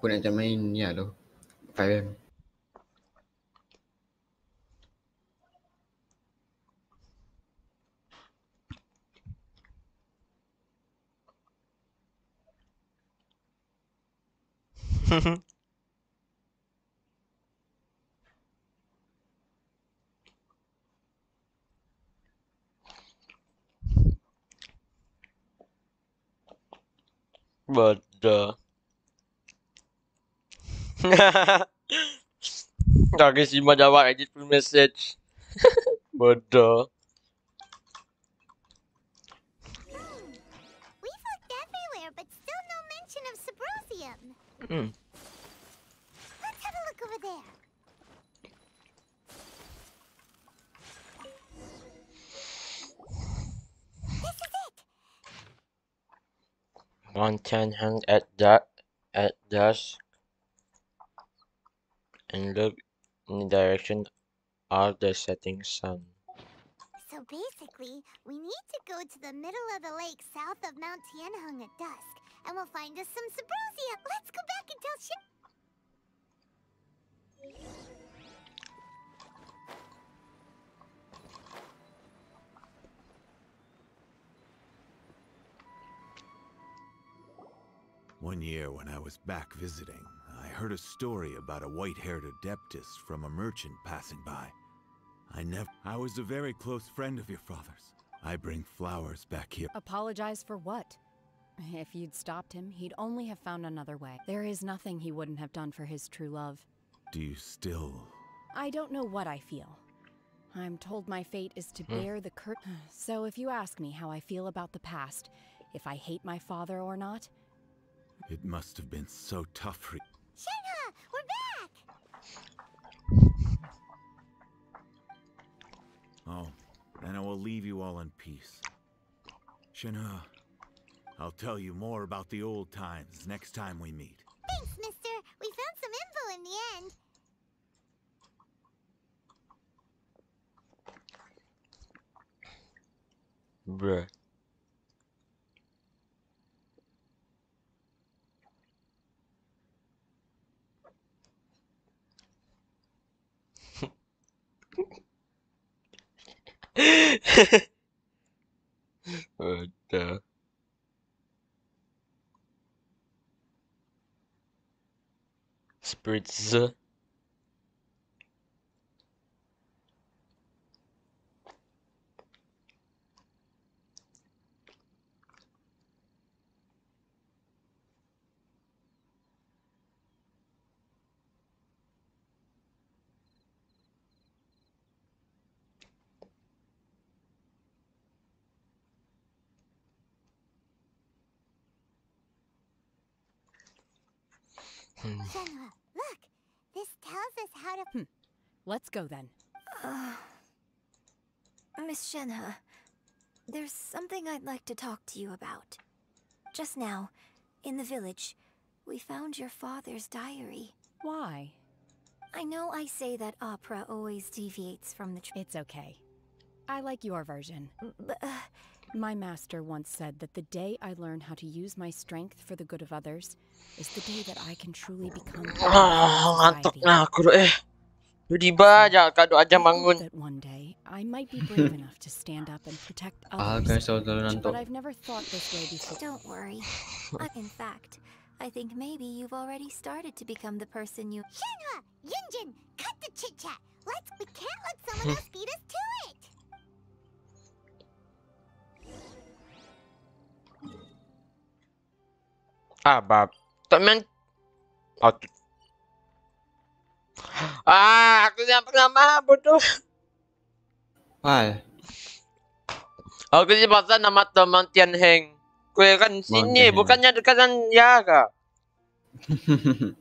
Aku nak macam main ni lah tu. 5M. Bodoh. Tak kasi Sima jawab edit full message. Bodoh. We've looked everywhere, but still no mention of Subrosium. Hmm. Mountain hand at that at dusk and look in the direction of the setting sun. So basically, we need to go to the middle of the lake south of Mount Tianheng at dusk, and we'll find us some Subrosia. Let's go back and tell Shin. One year when I was back visiting, I heard a story about a white-haired adeptus from a merchant passing by. I never... I was a very close friend of your father's. I bring flowers back here. Apologize for what? If you'd stopped him, he'd only have found another way. There is nothing he wouldn't have done for his true love. Do you still... I don't know what I feel. I'm told my fate is to Hmm. bear the cur- So if you ask me how I feel about the past, if I hate my father or not, It must have been so tough for Shenhe, we're back! Oh, then I will leave you all in peace. Shinha, I'll tell you more about the old times next time we meet. Thanks, mister. We found some info in the end. Bruh. what the? Spritz. Uh. Shenhe, look. This tells us how to. Hmm. let's go then. Uh, Miss Shenhe, there's something I'd like to talk to you about. Just now, in the village, we found your father's diary. Why? I know I say that opera always deviates from the tr- It's okay. I like your version. But, uh, My master once said that the day I learn how to use my strength for the good of others is the day that I can truly become part of Ah, ngantuk society. nah aku eh. Tiba-tiba aja kado aja bangun. That one day I might be brave enough to stand up and protect Ah, others. kan selalu ngantuk. But I've never thought this way before. Don't worry. I- in fact, I think maybe you've already started to become the person you. Shenhe, Yunjin, cut the chit chat. Let's. We can't let someone else beat us to it. Ah, bab. Tak main. Oh, tu. Ah, aku yang pernah bodoh. Pal. Aku si pasal nama teman Tian Heng. Kue kan sini, bukannya dekatan ya kak.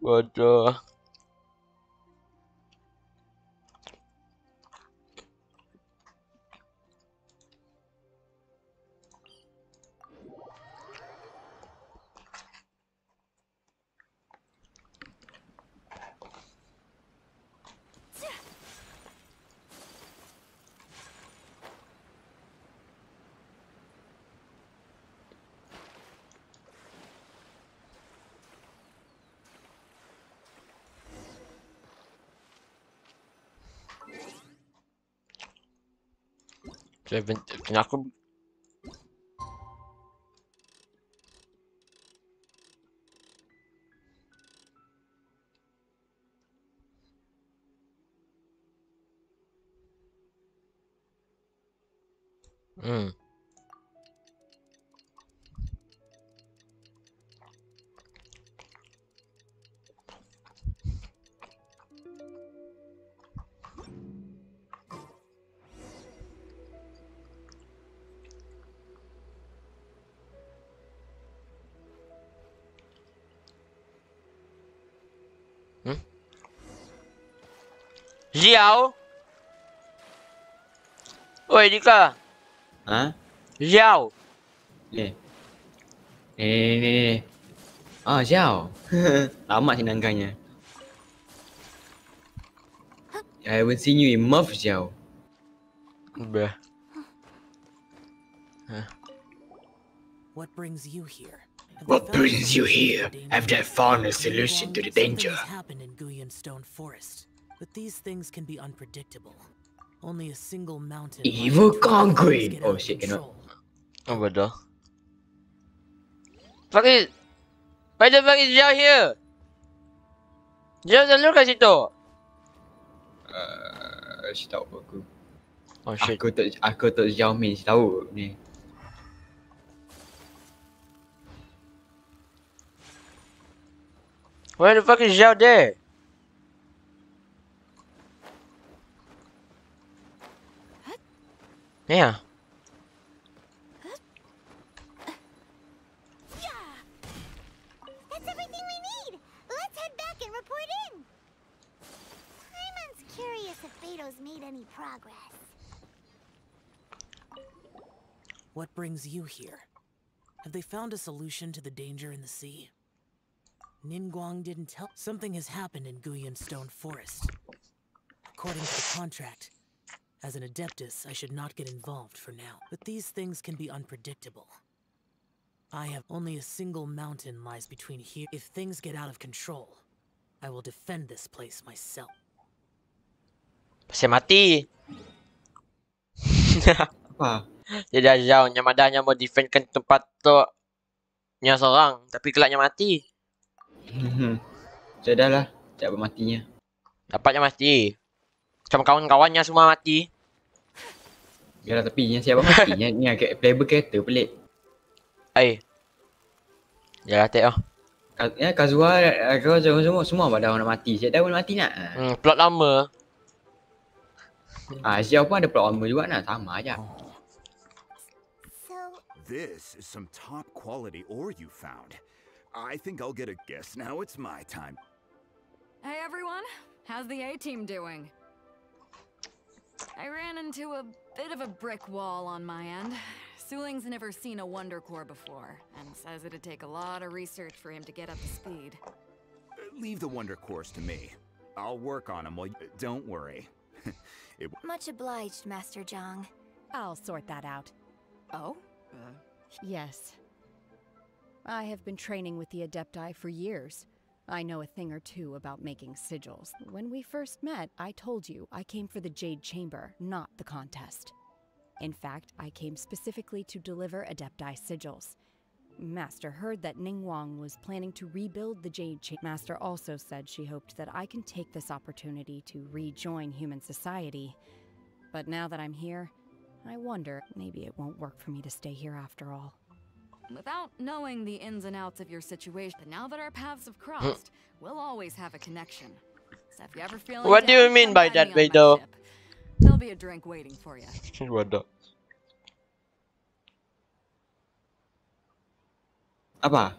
Bodoh. Seven, aku Hmm. Hmm? Xiao. Oi, Dika. Ha? Xiao. Ni. Ni ni ni. ni. Ah, Xiao. Lama sih. I haven't seen you in months, Xiao. Bruh. What brings you here? Have What brings you here? the danger? Have they found a solution to the danger? happened in Guyun Stone Forest, but these things can be unpredictable. Only a single mountain. Evil concrete! Oh shit, cannot. Oh, what the? Fuck it! Why the fuck is Zhao here? Zhao's a look at it though! Uh, she tahu me. Oh shit. Aku tak aku tak Zhao main, she tahu ni. Where the fuck is Zhao there? Yeah. That's everything we need. Let's head back and report in. Paimon's curious if Beidou's made any progress. What brings you here? Have they found a solution to the danger in the sea? Ningguang didn't tell. Something has happened in Guyun Stone Forest. According to the contract, as an Adeptus, I should not get involved for now. But these things can be unpredictable. I have only a single mountain lies between here. If things get out of control, I will defend this place myself. Pasal mati. Apa? Dia dah jauh. Yang madanya mau defendkan tempat tu. Nya seorang. Tapi kelaknya mati. Hmm. Saya dah lah. Tak apa matinya. Dapatnya mati. Macam kawan-kawannya semua mati. Yalah tapi yang siapa mati? yang ni agak playable character pelik. Ai. Yalah tak oh. Ka- Ya Kazuha, eh, kau semua semua semua pada orang nak mati. Siap dah pun mati nak. Hmm, plot lama. Ah, siapa pun ada plot lama juga nak sama aja. This is some top quality ore you found. I think I'll get a guess now. It's my time. Hey everyone, how's the A team doing? I ran into a bit of a brick wall on my end. Suling's never seen a Wonder Core before, and says it'd take a lot of research for him to get up to speed. Leave the wonder cores to me. I'll work on them while you... Don't worry. it... Much obliged, Master Zhang. I'll sort that out. Oh? Yes. I have been training with the Adepti for years. I know a thing or two about making sigils. When we first met, I told you I came for the Jade Chamber, not the contest. In fact, I came specifically to deliver Adepti sigils. Master heard that Ningguang was planning to rebuild the Jade Chamber. Master also said she hoped that I can take this opportunity to rejoin human society. But now that I'm here, I wonder maybe it won't work for me to stay here after all. Without knowing the ins and outs of your situation, but now that our paths have crossed, we'll always have a connection. So if you ever feel What do you mean by that, Beidou? There'll be a drink waiting for you. Waduh. Apa?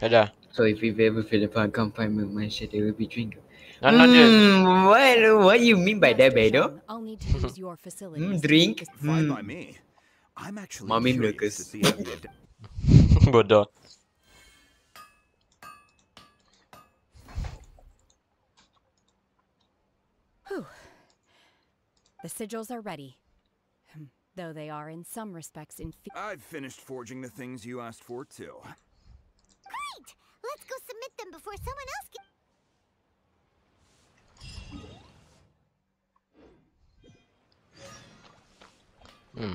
Ada. So if you ever feel the fun confinement mindset, there will be drink. No, no, dude. Hmm, what, what you mean by that, Beto? I'll need to use your facilities. Hmm, drink? Fine Hmm. by me. I'm actually Mommy curious to see how the ad- Bodoh. Whew. The sigils are ready. Hmm, Though they are in some respects inferior. I've finished forging the things you asked for, too. Great! Let's go submit them before someone else gets... Hmm.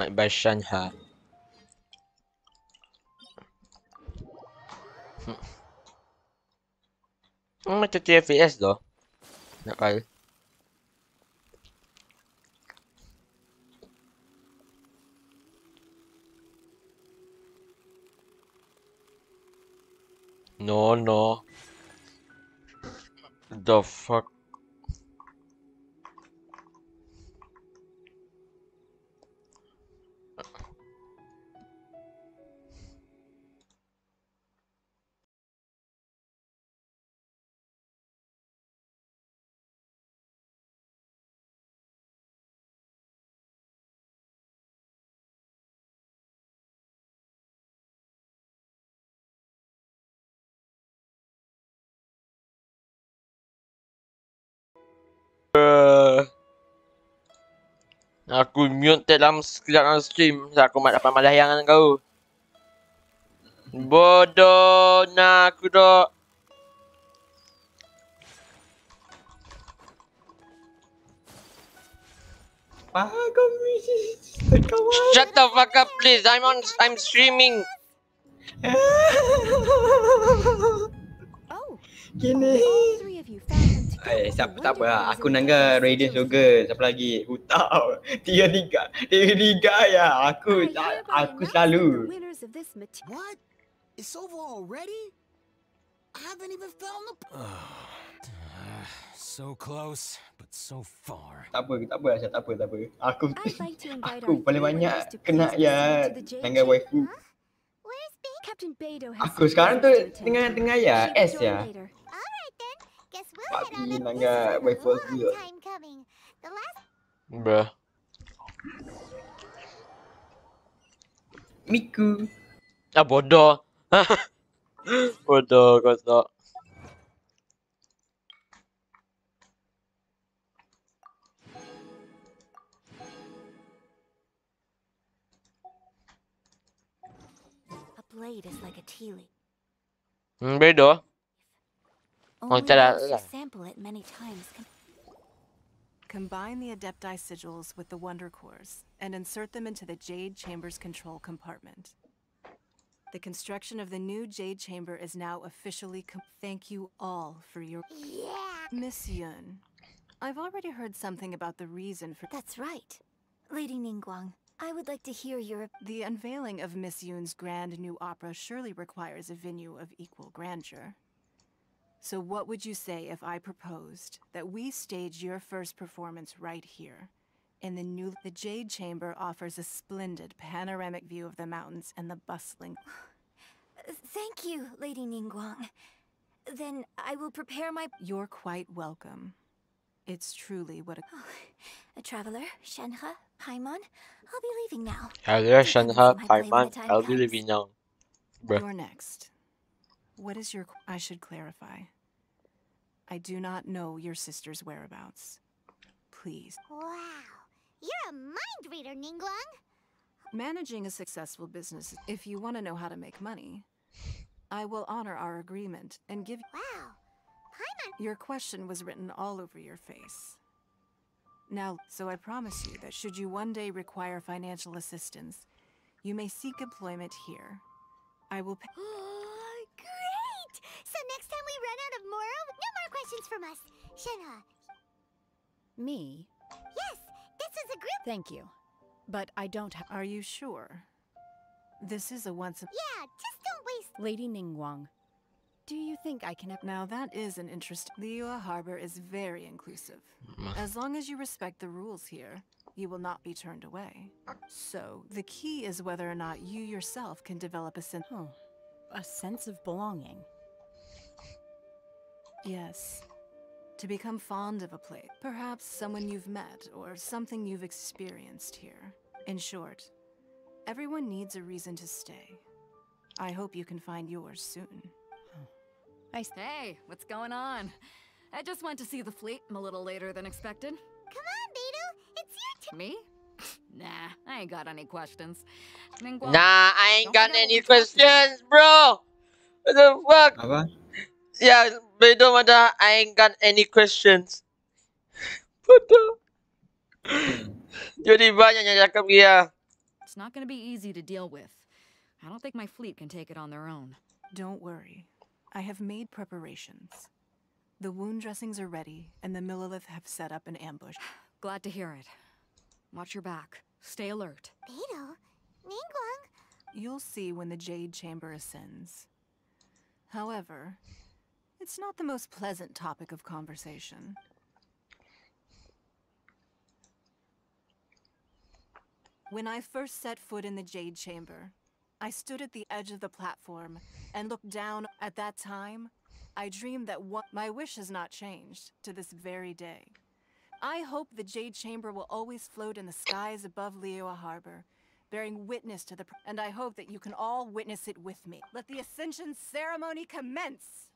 Naik by. Hmm. Hmm, macam TFS doh. Nak kali. No, no. The fuck? Uh, aku mute dalam sekejap dalam stream so aku mak dapat malah yang kau. Bodoh nak aku dok. Shut the fuck up please. I'm on I'm streaming. Oh, all three of you found Eh, siapa tak apa lah. Aku Nangga, Radiant Shogun. Siapa lagi? Hutau. Tiga tiga. Tiga tiga ya. Aku aku selalu. What? It's over already? I haven't even found the. so close, but so far. Tak apa, tak apa Aisyah, tak apa, tak apa. Aku aku paling banyak kena ya Nangga waifu. Aku sekarang tu tengah tengah ya S ya. Tapi Nangga waifu juga. Bruh. Miku. Ah bodoh. bodoh kotak. A blade is like a tea leaf. Hmm, beda. Only tak uh, ada. sample it many times can Combine the Adepti sigils with the Wonder Cores and insert them into the Jade Chamber's control compartment. The construction of the new Jade Chamber is now officially com- Thank you all for your- Yeah! Miss Yun, I've already heard something about the reason for- That's right. Lady Ningguang, I would like to hear your- The unveiling of Miss Yun's grand new opera surely requires a venue of equal grandeur. So what would you say if I proposed that we stage your first performance right here? In the new the Jade Chamber offers a splendid panoramic view of the mountains and the bustling Thank you, Lady Ningguang. Then I will prepare my- You're quite welcome. It's truly what a oh, A traveler, Shenhe, Paimon, I'll be leaving now. Hello, Shanha, my play when Paiman, the time I'll be leaving now. Bruh. You're next. What is your I should clarify. I do not know your sister's whereabouts. Please. Wow. You're a mind reader, Ningguang. Managing a successful business, if you want to know how to make money, I will honor our agreement and give Wow. Paimon... Your question was written all over your face. Now, so I promise you that should you one day require financial assistance, you may seek employment here. I will pay. Great! So next time we run out of Mora, no more questions from us. Shenhe. Me? Yes, this is a group. Thank you. But I don't have. Are you sure? This is a once. Yeah, just don't waste. Lady Ningguang, do you think I can have. Now that is an interest. Liyue Harbor is very inclusive. As long as you respect the rules here, you will not be turned away. So, the key is whether or not you yourself can develop a sense. Oh, a sense of belonging. Yes. To become fond of a place. Perhaps someone you've met or something you've experienced here. In short, everyone needs a reason to stay. I hope you can find yours soon. I Hey, what's going on? I just went to see the fleet I'm a little later than expected. Come on, Beidou. It's your turn. Me? Nah, I ain't got any questions. Ningguang, Nah, I ain't got any we talked about. questions, bro. What the fuck? Apa? Yeah, Bedo Mada, I ain't got any questions. Bodoh. Jadi banyak yang cakap dia. It's not gonna be easy to deal with. I don't think my fleet can take it on their own. Don't worry. I have made preparations. The wound dressings are ready, and the Millelith have set up an ambush. Glad to hear it. Watch your back. Stay alert. Beidou. Ningguang. You'll see when the Jade Chamber ascends. However, it's not the most pleasant topic of conversation. When I first set foot in the Jade Chamber, I stood at the edge of the platform and looked down. At that time, I dreamed that what my wish has not changed to this very day. I hope the Jade Chamber will always float in the skies above Liyue Harbor, bearing witness to the. And I hope that you can all witness it with me. Let the Ascension ceremony commence!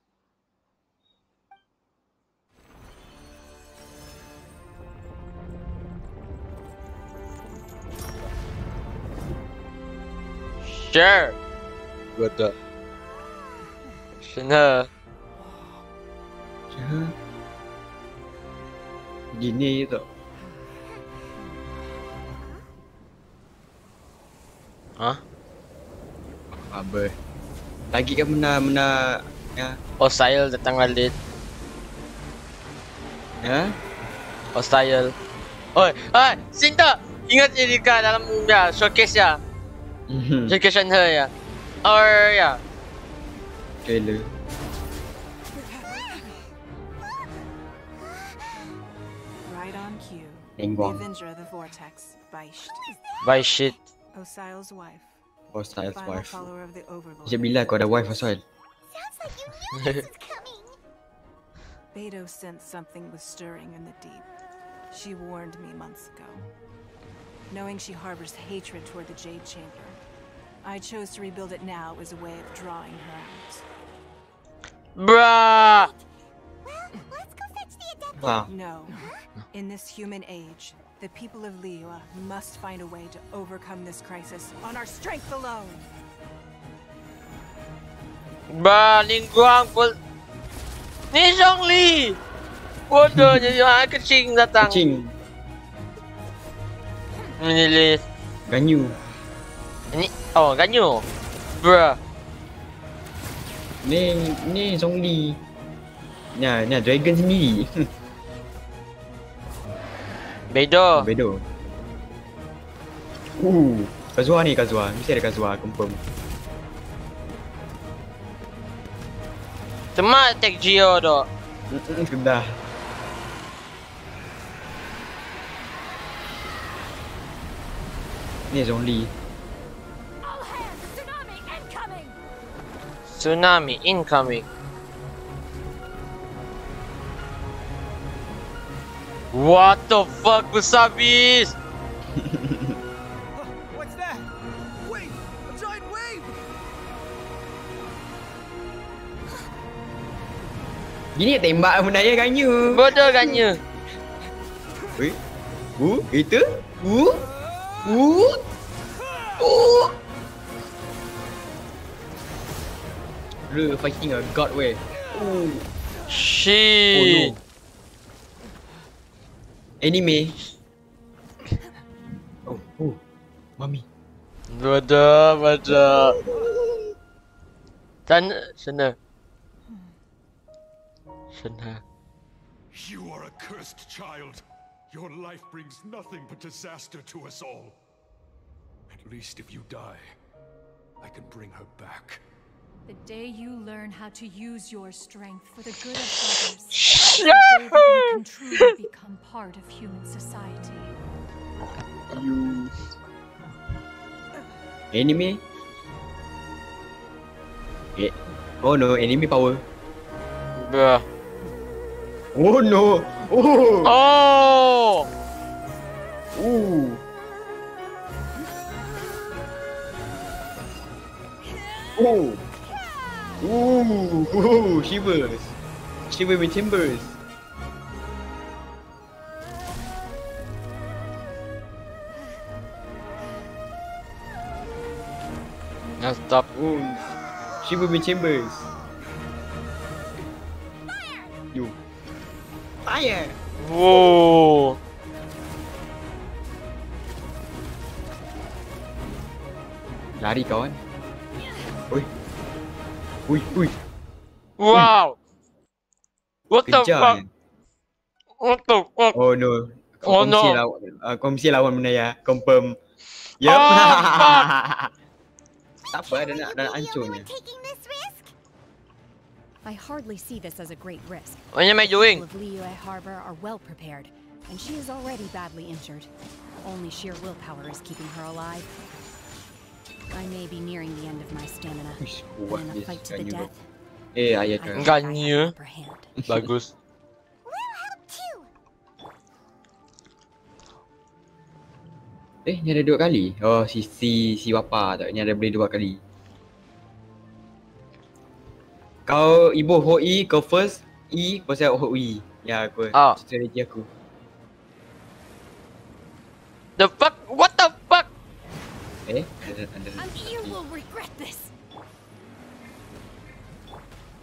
Sure. Bodoh. Sana. Ya. Gini je tau. Hah? Apa? Lagi kan pernah pernah ya. Oh, Sail datang balik. Ha? Hostile. Oi, ah, Sinta. Ingat je dekat dalam ya, showcase ya. Mhm. Showcase Shenhe ya. Or ya. Trailer. Right on cue. Ningguang. The Avenger of the Vortex, Beisht. By shit. Osial's wife. Hostile's Final wife. follower of the Overlord. Sejak bila kau ada wife Hostile? Beidou sensed something was stirring in the deep. She warned me months ago. Knowing she harbors hatred toward the Jade Chamber, I chose to rebuild it now as a way of drawing her out. Bruh. Wow. No. In this human age, the people of Liyue must find a way to overcome this crisis on our strength alone. Bruh, Ningguang pun... Ni Zhongli! Bodoh jadi orang kecing datang. Kucing. Menulis. Ganyu. Ni, oh, Ganyu. Bruh. Ni, ni Zhongli. Ni, ni Dragon sendiri. Bedo. Bedo. Uh, Kazuha ni Kazuha. Mesti ada Kazuha confirm. Cuma attack Geo tu. Mm-mm, Sudah. Ni Zhongli. Tsunami incoming. What the fuck, Kusabis? What's that? Wait! A giant wave! Gini tembak menaya Ganyu. Bodoh Ganyu. Weh. Uh, itu? Uh. Uh. Uh. Lu fighting a god way. Shit. Oh, no. Anime. Oh, oh. Mami. Bodoh, bodoh. Tan, sana. Sana. You are a cursed child. Your life brings nothing but disaster to us all. At least if you die, I can bring her back. The day you learn how to use your strength for the good of others, Shut the day that you can truly become part of human society. You. Anime? Eh. Oh no, anime power. Bruh. Oh no. Oh. Oh. Ooh. Oh. Ooh. Ooh. Shivers. Shiver with timbers. Now stop. Ooh. Shiver with timbers. You. Fire. Whoa. Lari kawan. Oi. Ui, ui. Wow. What the Kejar fuck? ni. What the fuck? Oh no. Oh, Komsi no. lawan, uh, komsi lawan Menaya. Confirm. Yup. Oh, fuck. tak apa, dah nak, dah nak hancurnya. I hardly see this as a great risk. What am I doing? The people of Liyue Harbor are well prepared, and she is already badly injured. Only sheer willpower is keeping her alive. I may be nearing the end of my stamina, but kuat in a dia fight to the Ganyu tu. death, Eh, ayat kan. Bagus. Eh, ni ada dua kali. Oh, si si si Wapa tak. Ni ada boleh dua kali. Kau ibu Ho E, kau first E, kau saya Ho E. Ya, aku. Ah. Strategi aku. The fuck? What the? Eh?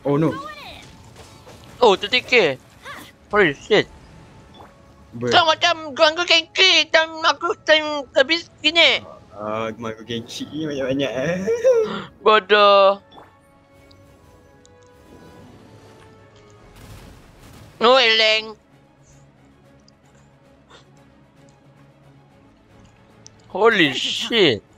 Oh no. Oh, tertikir. Holy shit. Ber Tak macam Gwanggu Kenki time aku time habis gini. Ah, uh, Gwanggu Kenki ni banyak-banyak eh. Bodoh. No eleng. Holy shit.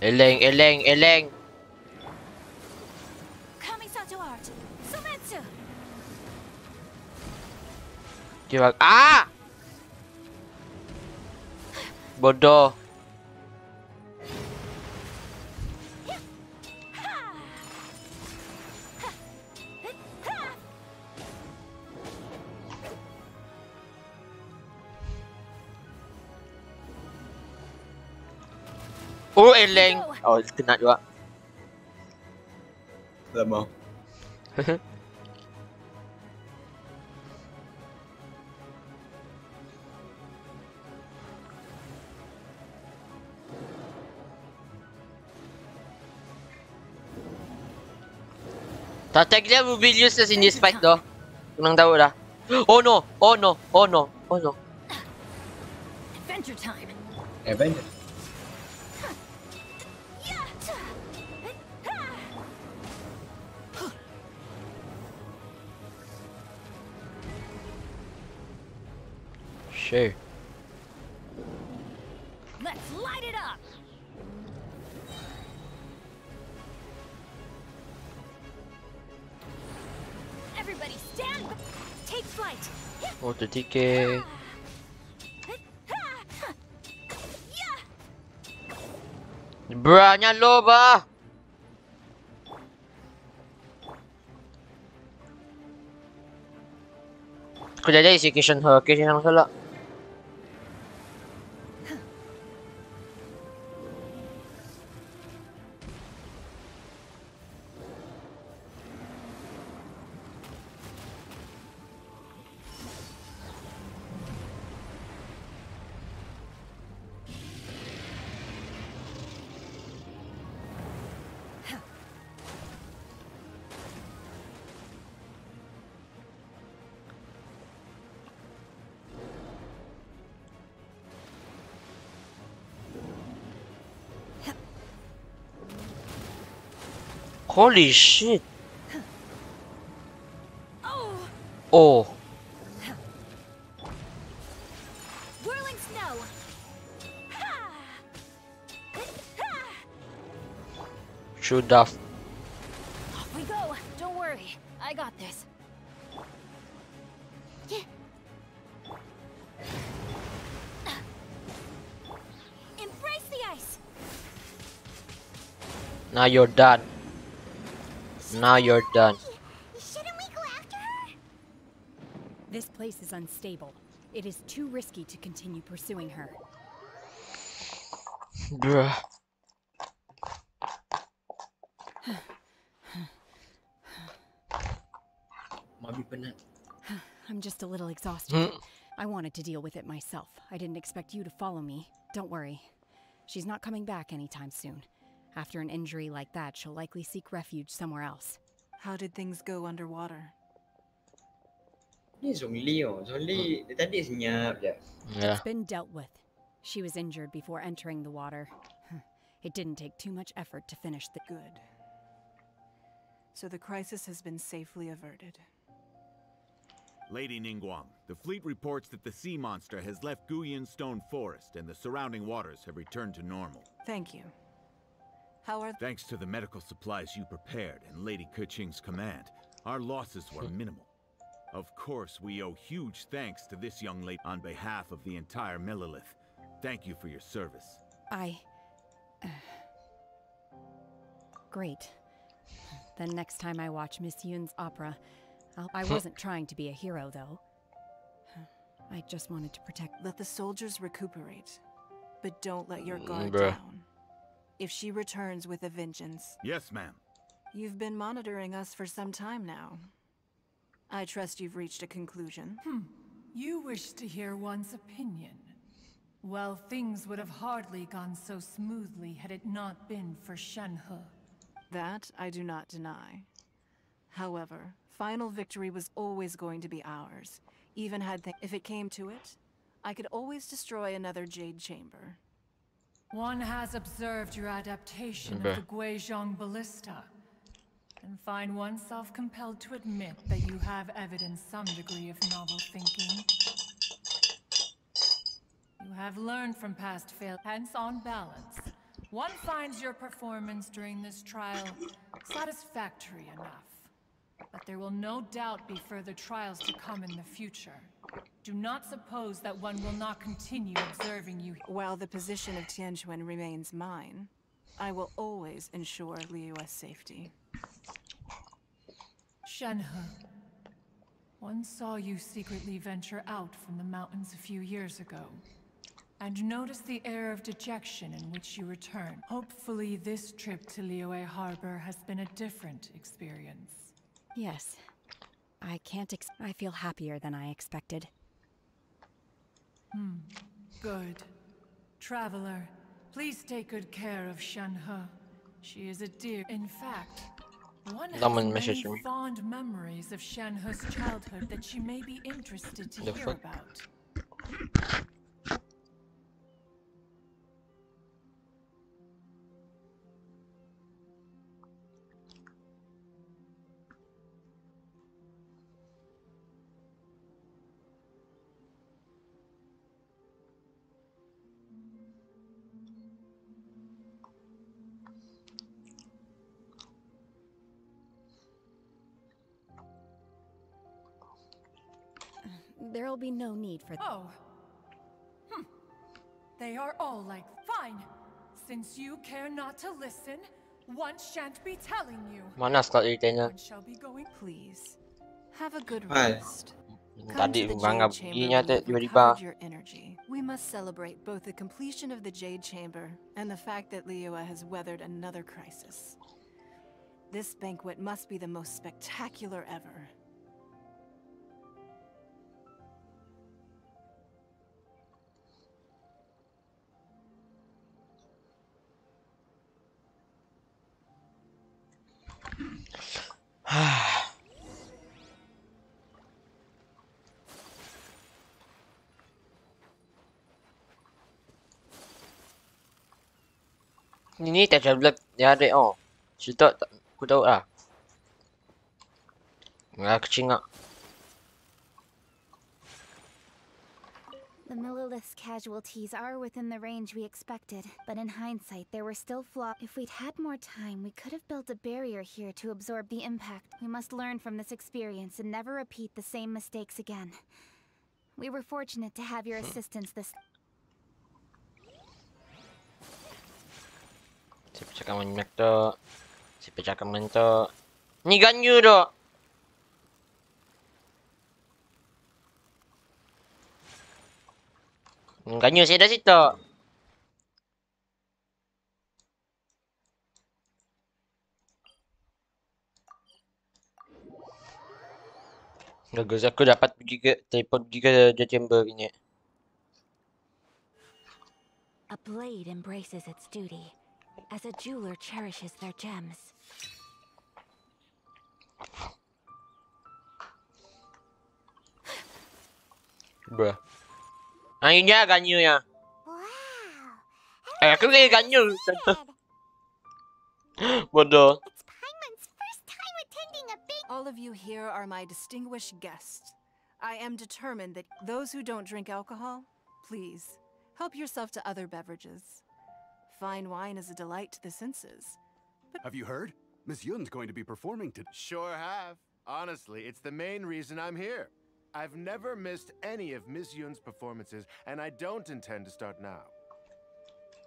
Eleng, Eleng, Eleng. Chưa bằng... À! Bodo. Oh, eleng. Oh, kena juga. Lama. Tak dia will be useless in this fight though. Senang tahu dah. Oh no, oh no, oh no, oh no. Adventure time. Avenger. Sure. Let's light it up. Everybody stand. Take flight. Oh, tu tiket. Bruh, nyalo ba? Aku jadi si Kishan Ho salah. Holy shit. Oh. Whirling snow. Shoot off. Off we go. Don't worry. I got this. Embrace the ice. Now you're done. Now you're done. This place is unstable. It is too risky to continue pursuing her. Bruh. I'm just a little exhausted. Hmm. I wanted to deal with it myself. I didn't expect you to follow me. Don't worry. She's not coming back anytime soon. After an injury like that, she'll likely seek refuge somewhere else. How did things go underwater? Ni Zhongli oh, Zhongli tadi senyap je. It's been dealt with. She was injured before entering the water. It didn't take too much effort to finish the good. So the crisis has been safely averted. Lady Ningguang, the fleet reports that the sea monster has left Guyun Stone Forest and the surrounding waters have returned to normal. Thank you. How are Thanks to the medical supplies you prepared and Lady Keqing's command, our losses were minimal. Of course, we owe huge thanks to this young lady on behalf of the entire Millelith. Thank you for your service. I. uh, Great. Then next time I watch Miss Yun's opera, I'll, I wasn't trying to be a hero, though. I just wanted to protect. Let the soldiers recuperate, but don't let your Mm, guard bruh. down. If she returns with a vengeance, Yes, ma'am. you've been monitoring us for some time now. I trust you've reached a conclusion. Hmm. You wish to hear one's opinion. Well, things would have hardly gone so smoothly had it not been for Shenhe. That I do not deny. However, final victory was always going to be ours. Even had th if it came to it, I could always destroy another Jade Chamber. One has observed your adaptation of the Guizhong ballista, and find oneself compelled to admit that you have evidenced some degree of novel thinking. You have learned from past failures, hence on balance. One finds your performance during this trial satisfactory enough. But there will no doubt be further trials to come in the future. Do not suppose that one will not continue observing you. While the position of Tianquan remains mine, I will always ensure Liyue's safety. Shenhe, one saw you secretly venture out from the mountains a few years ago, and noticed the air of dejection in which you returned. Hopefully this trip to Liyue Harbor has been a different experience. Yes. I can't ex- I feel happier than I expected. Hmm. Good. Traveler, please take good care of Shenhe. She is a dear. In fact, one has many me. fond memories of Shenhe's childhood that she may be interested to The hear fuck? about. There'll be no need for Oh. Hmm. They are all like. Fine. Since you care not to listen, one shan't be telling you. Mana slot retainer? One shall be going. Please, have a good rest. Tadi to the bangga Jade bunyinya Chamber tu when you've tiba-tiba. your energy. We must celebrate both the completion of the Jade Chamber and the fact that Liyue has weathered another crisis. This banquet must be the most spectacular ever. Ini tak traveler dia ada oh. Cerita aku tahu lah. Lah kecingak. The Millelith's casualties are within the range we expected, but in hindsight, there were still flaws. If we'd had more time, we could have built a barrier here to absorb the impact. We must learn from this experience and never repeat the same mistakes again. We were fortunate to have your assistance this Si percakapan minyak tu. Si percakapan tu. Ni ganyu tu. Ganyu saya dah situ. Bagus aku dapat pergi ke teleport pergi ke the chamber ni. A blade embraces its duty, as a jeweler cherishes their gems. Bruh. Ah ini lah ganyu nya. Eh aku kaya ganyu. Bodoh. All of you here are my distinguished guests. I am determined that those who don't drink alcohol, please, help yourself to other beverages. Fine wine is a delight to the senses. Have you heard? Miss Yun's going to be performing today. Sure have. Honestly, it's the main reason I'm here. I've never missed any of Miss Yun's performances, and I don't intend to start now.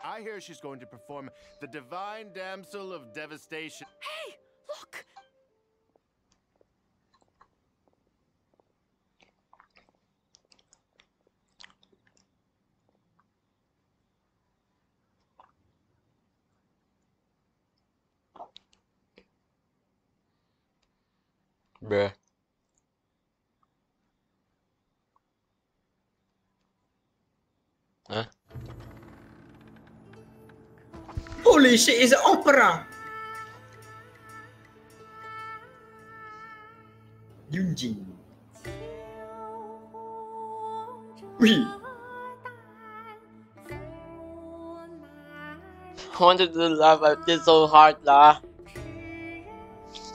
I hear she's going to perform the Divine Damsel of Devastation. Hey, look! Bruh. Huh? Holy shit, it's an opera! Yunjin. Wih. wanted to laugh at this so hard lah.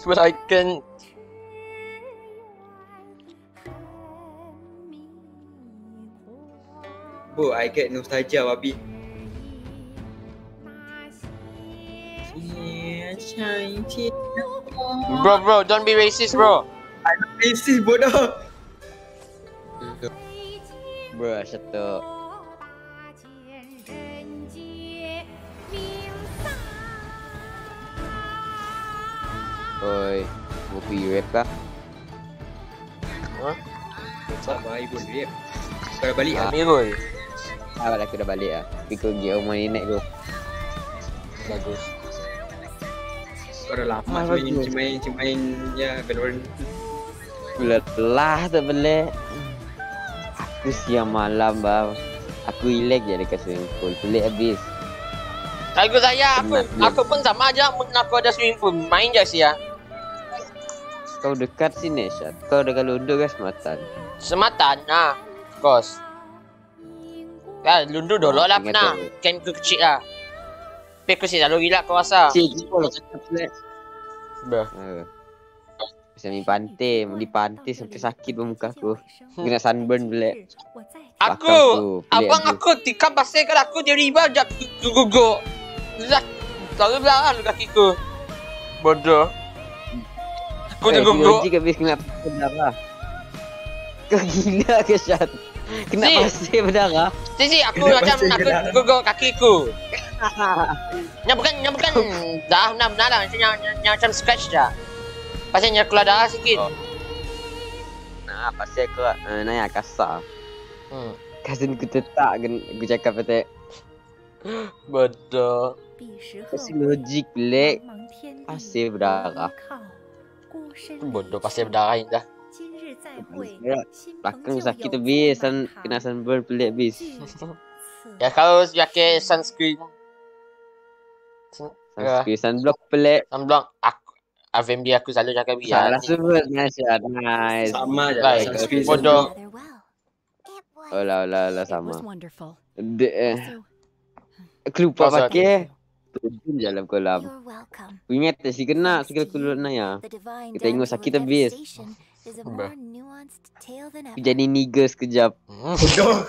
But I can't. Bro, I get nostalgia babi. Bro, bro, don't be racist, bro. I'm not racist, bodoh. Bro, shut up. Oi, mau pergi rap kah? Huh? Sabar, ibu rap. Kau dah balik ah? Amirul. Ah, aku dah balik ah. Tapi kau pergi rumah nenek tu. Bagus. Kau dah lama Ah, main bagus. main main ya Valorant. Lelah tu balik. Aku siang malam bang. Aku relax je dekat swimming pool. Pelik habis. Aku saya, aku, aku pun sama aja. Mungkin aku ada swimming pool. Main je sih ya. Kau dekat sini Syat. Kau kalau duduk kan sematan. Sematan, nah. Of course. Ya, lundu dulu lah Ingat pernah. tu. Kan aku kecil lah. Tapi aku sih selalu gila kau rasa. Cik, kau cakap pelik. Dah. Uh. Macam ni pantai, di pantai sampai sakit pun muka aku. Kena sunburn pelik. Aku, Belakang tu, pelik abang habis. aku tikam pasir kan aku dia riba jap guguk. Dah, selalu belakang lu kakiku. Bodoh. Aku dah Eh, guguk. Logik habis kena pasir berdarah. Kau gila ke Syat? Kena Si. pasir berdarah. Si si aku Kena macam pasir aku berdarah. guguk kakiku. Nya bukan nya bukan dah benar benar lah macam nya, nya, nya macam scratch dah. Pasal nya keluar darah sikit. Oh. Nah, pasir aku uh, naik kasar. Hmm. Cousin ku tetap kan aku cakap kata Bodoh. Pasir logik pelik. Pasir berdarah. Bodoh pasir berdarah ni dah. Ya, belakang sakit habis sun, kena sunburn pelik habis. Ya kau pakai sunscreen. Sun- ya. Sunscreen sunblock pelik. Sunblock aku FMB aku selalu cakap biar. Salah sebut nice Syat. Nice. Sama je Baik, sunscreen bodoh. Olah olah olah sama. De, eh. Aku lupa Pasal- pakai. Turun je dalam kolam. Aku ingat tak si kena sekali aku duduk naya. Kita tengok sakit habis. Bah. Aku jadi nigger sekejap. Bodoh.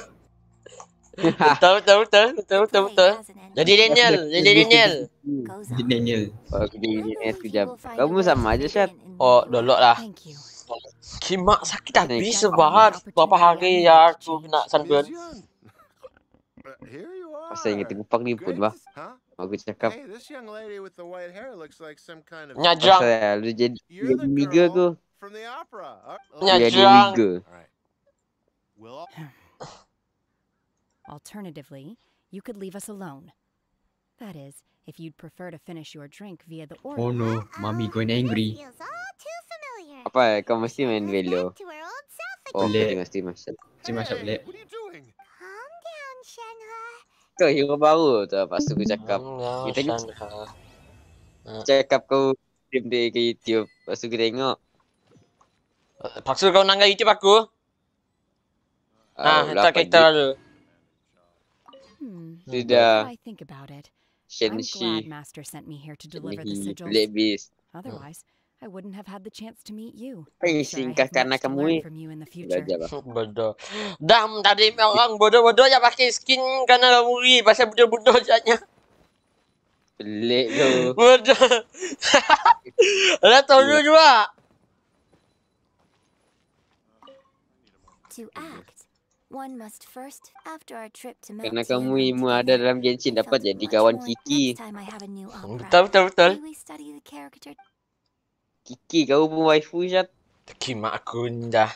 betul betul betul betul betul betul. Jadi Daniel, jadi Daniel. Jadi Daniel. Oh, aku jadi Daniel sekejap. Kamu sama aja Syat. Oh, dolok lah. Kimak sakit habis sebahat berapa hari ya aku kena sunburn. Pasal ingat aku pak ni pun bah. Aku cakap. Hey, this young lady with the white hair looks like some kind of Nyajang. Pasal lu jadi nigger aku. From the opera. Aku Jadi. Will Alternatively, you could leave us alone. That is, if you'd prefer to finish your drink via the order. Oh no, mommy going angry. Apa kau mesti main Velo? Oh, Pelik. tengok stream Syat. Si Masya pelik. Kau hero baru tu lepas tu aku cakap. Kita. Shanha. Cakap kau stream dia ke YouTube. Lepas tu aku tengok. Paksa kau nangga YouTube aku. Ah, Ah, tak lapan kita gig. lalu. Hmm. Sudah. Now I think about it. I'm Shenshi. glad Master sent me here to deliver the Shenshi. sigils. Pelik bis. Otherwise, I wouldn't have had the chance to meet you. Eh, I'm sure I singkat have kanan much to kamu learn ni. from you in the future. Belajar bah. Bodoh. Dah tadi orang bodoh-bodoh yang pakai skin kerana muri pasal bodoh-bodoh jatnya. Pelik tu. Bodoh. Alah tahu dulu juga. To act, one must first, after our trip to Mount Kerana kamu ilmu ada dalam Genshin dapat jadi kawan Kiki. opera. Betul betul betul. Kiki kau pun waifu Syat. Kimak aku ni dah.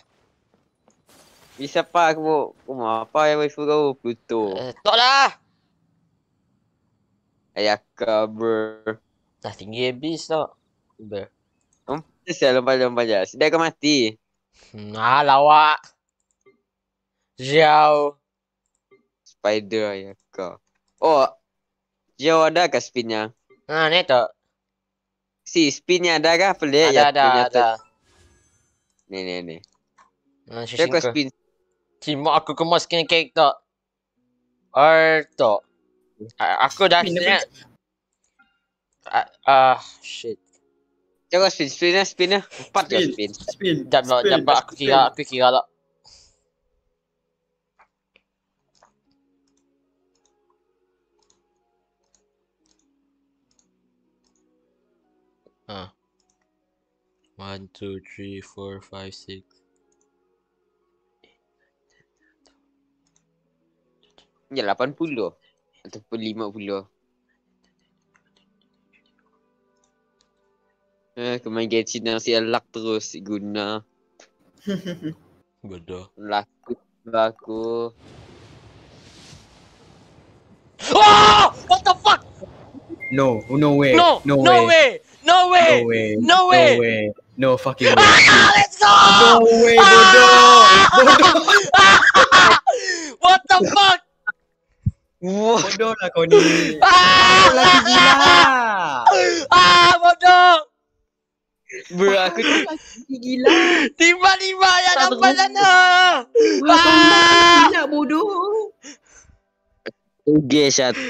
Bisa apa aku mau, aku mau apa ya waifu kau? Pluto. Eh, tak lah. Ayaka bro. Dah tinggi habis tak. Ber. Kamu saya lompat-lompat je. Sudah kau mati. Nah, lawak. Jauh. Spider Ayaka. Oh. Jauh ada ke spinnya? Ha, ni tak. Si spinnya ada kah? Pelik Ada, ya. ada, punya tu. ada. Ni ni ni. Ha, Dia kau spin. Kimak aku kemas skin cake tak. Or tak. Aku dah Spin. Ah, ah shit. Jangan spin, spin lah, spin lah. Empat spin. Spin. Jap lah, jap lah. Aku kira, aku kira lah. One, two, three, four, five, six. Ya, 80 ataupun 50. Eh, kemain Genshin nasi Elak terus guna. Bodoh. Laku, laku. Oh, what the fuck? No, no way. No, no, no way. way. No way. No way. No way. No way. No fucking way. Ah, let's go. No way, bodoh. Bodoh. What the fuck? Bodoh lah kau ni. Ah! Lagi gila. Ah, bodoh. Bro, aku tu lagi gila. Tiba-tiba yang dapat sana. Ah! gila bodoh. Syat. Kita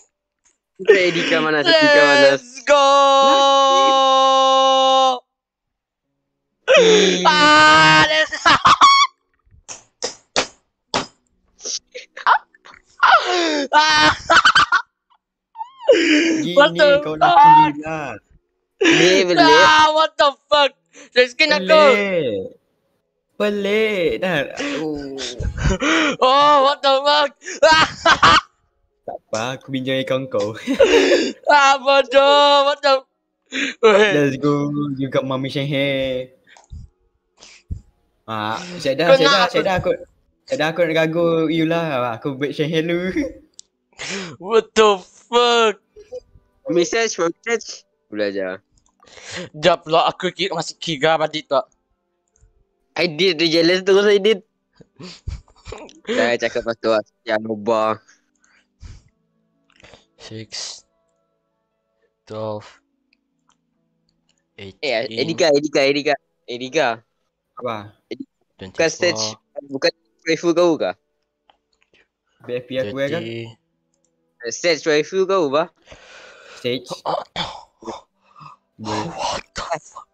Edika mana? Edika mana? Let's go. Ah, let's Ah! What the kau fuck? gila. Pelik, pelik. Ah, what the fuck? Skin aku. Pelik. Pelik dah. Oh. Oh, what the fuck? Ah, apa, aku pinjam akaun kau. ah bodoh. The? Wait. Let's go. You got mommy Shanghai. Ah, saya dah, saya dah, saya dah aku. Saya dah aku nak gagu you lah. Aku buat Shanghai dulu. What the fuck? Message, message. Belajar. Jap lah, aku kira masih kira tadi tak. I did, tu jealous terus I did. Dah cakap lepas tu lah. Six. Twelve. Eh, Eighteen. Edika, Edika, Edika. Edika. Apa? Bukan stage, bukan rifle kau kah? BFP aku ya kan? Stage rifle kau bah? Stage. What the fuck?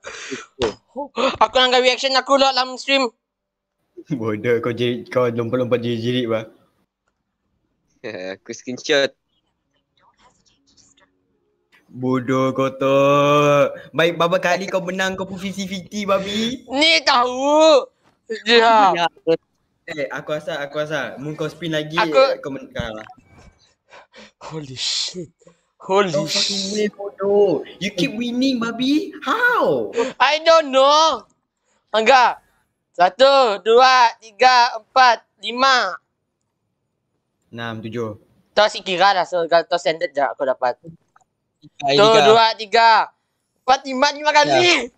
Aku nak reaction aku lah dalam stream. Bodoh kau jerit, kau lompat-lompat jerit-jerit bah. Aku screenshot. Bodoh tu. Baik berapa kali kau menang kau pun 50-50 babi. Ni tahu. Ya. Eh aku rasa aku rasa mun kau spin lagi Aku- kau men kalah. Holy shit. Holy Kau fucking win bodoh. You keep winning babi. How? I don't know. Enggak. Satu, dua, tiga, empat, lima. Enam, tujuh. Tahu si kira dah. So, kau standard je aku dapat. Satu, dua, tiga. Empat, lima, lima kali.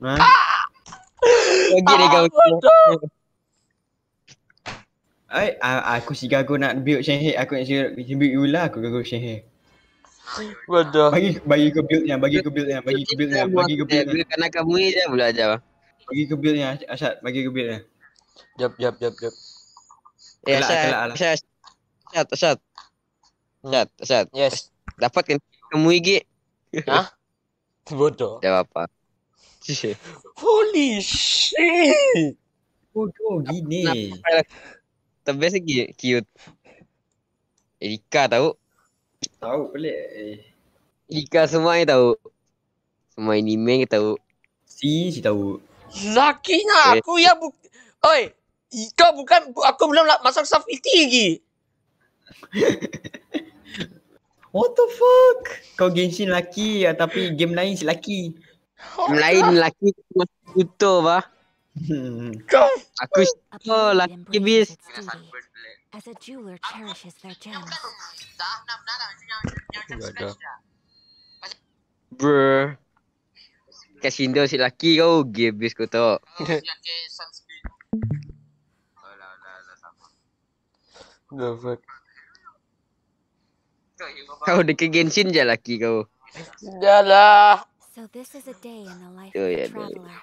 Ha? Lagi dia kau. Ai, a- aku si gago nak build Shanghai. Aku nak si- build you lah. Aku gago Shanghai. Bodoh. Bagi bagi kau build yang, bagi kau build yang, bagi kau build yang, bagi kau build yang. Kena kamu ni je belajar. Bagi kau build yang, Asyad. Bagi kau build yang. Jap, jap, jap, jap. Eh, Kelak, Asyad, kelak. Asyad, Asyad, Asyad. Asyad, Asyad. Yes. Dapatkan kamu lagi. Hah? Bodoh. Jawab apa? Holy shit. Bodoh gini. The best lagi cute. Erika tahu. Tahu pelik. Eh. Erika semua ni tahu. Semua anime ke tahu. Si si tahu. Laki nak Eh. aku yang bu... Oi. Kau bukan... Aku belum masuk Safiti lagi. What the fuck? Kau Genshin laki ah, tapi game lain si laki. Game lain lelaki tu masih butuh bah. Hmm. Kau... Aku oh lelaki bis. As a jeweler cherishes their gems. Bruh. Kasindo si lelaki kau game bis kau tahu. The fuck. Kau dekat Genshin je lelaki kau. Dah lah. So this is a day in the life Oh, of a yeah, yeah. traveler.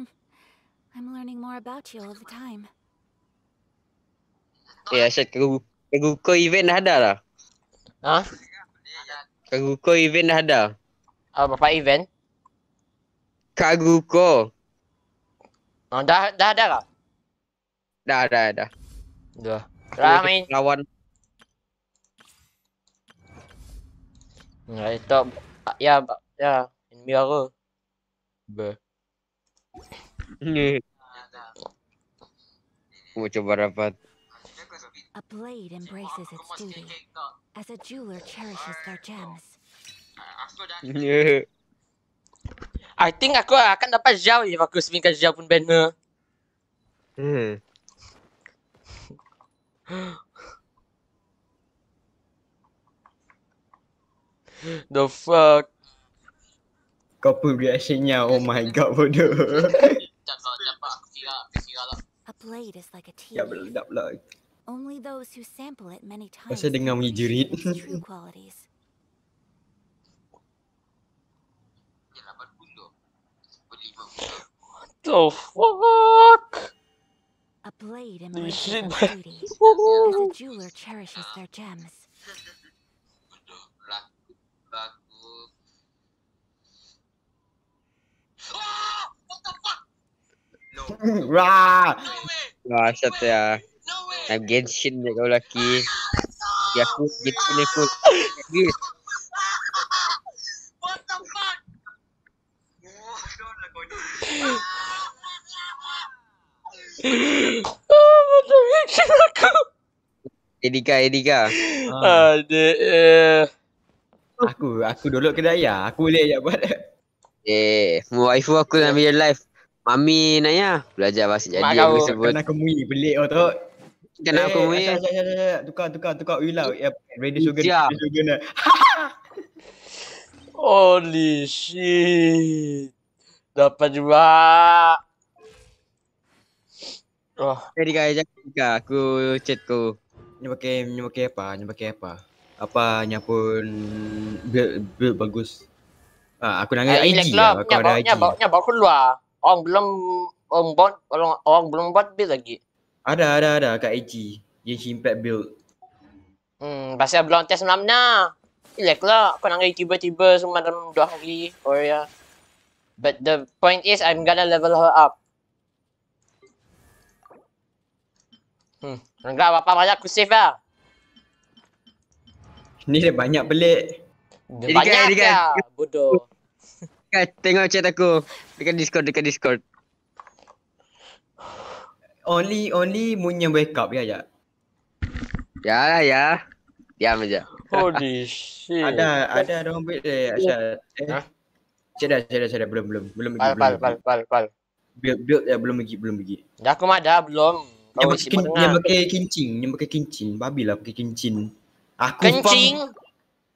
I'm learning more about you all the time. Eh Asyad kau kau kau event dah ada lah. Ha? Kaguko event dah ada. Ah, berapa event? Kaguko. Oh, dah dah ada kah? Dah, dah, dah. Dah. Dah main. Lawan. Ya, itu ya ya ini aku. Be. Ni. Mau coba dapat. A blade embraces its duty, as a jeweler cherishes their gems. I think aku akan dapat Zhao if aku swingkan Zhao pun banner. Hmm. The fuck? Kau pun reactionnya, oh my god bodoh. A blade is like a tea. ya meledak pula. Only those who sample it many times Pasal dengar bunyi jerit. its true qualities. The fuck? A blade This embraces shit. as a jeweler cherishes their gems. Wah. Wah, asyat ya. Nak Genshin je kau lelaki. Ya aku Genshin aku. Habis. Oh, betul reaction aku. Edika, Edika. Adik. eh. Aku, aku dulu kedai ya. Aku boleh je buat. Eh, mu waifu aku dalam real life. Mami Naya belajar bahasa jadi Mak aku kau sebut. kena aku mui pelik kau tu. Kena aku mui. Asal, asal, asal. Tukar, tukar, tukar. Uilah. Ya, ready sugar. Ready sugar nak. Holy shit. Dapat juga. Oh. Edika, Edika, aku chat kau. Ni pakai, ni pakai apa? Ni pakai apa? Apa ni pun build, build bagus. Ah, aku nak Ah, IG Elek lah. lah. Kau ada IG. Nya baru, nya baru keluar. Orang belum orang buat orang orang belum buat build lagi. Ada, ada, ada kat IG. Genshin Impact build. Hmm, pasal belum test mana. Elek lah. Kau nak tiba-tiba semua dalam dua hari. Or ya. But the point is I'm gonna level her up. Hmm. Enggak apa-apa banyak aku save lah. Ni dia banyak pelik. Dia banyak ya. Bodoh. Kat, tengok chat aku. Dekat Discord, dekat Discord. Only, only Munya wake up ya, ya. Ya lah ya. Diam aja. Holy shit. Ada, ada ada orang build eh, Asyad. Eh. Dah, cik dah. Belum, belum. Belum Pal, pergi, pal, belum pal, pergi. pal, pal. Build, build ya, belum pergi, belum pergi. Dah aku mah dah belum. Kau Yang pakai, kin, yang pakai kincing, yang pakai kincing. Babi lah pakai kincing. Aku Kencing?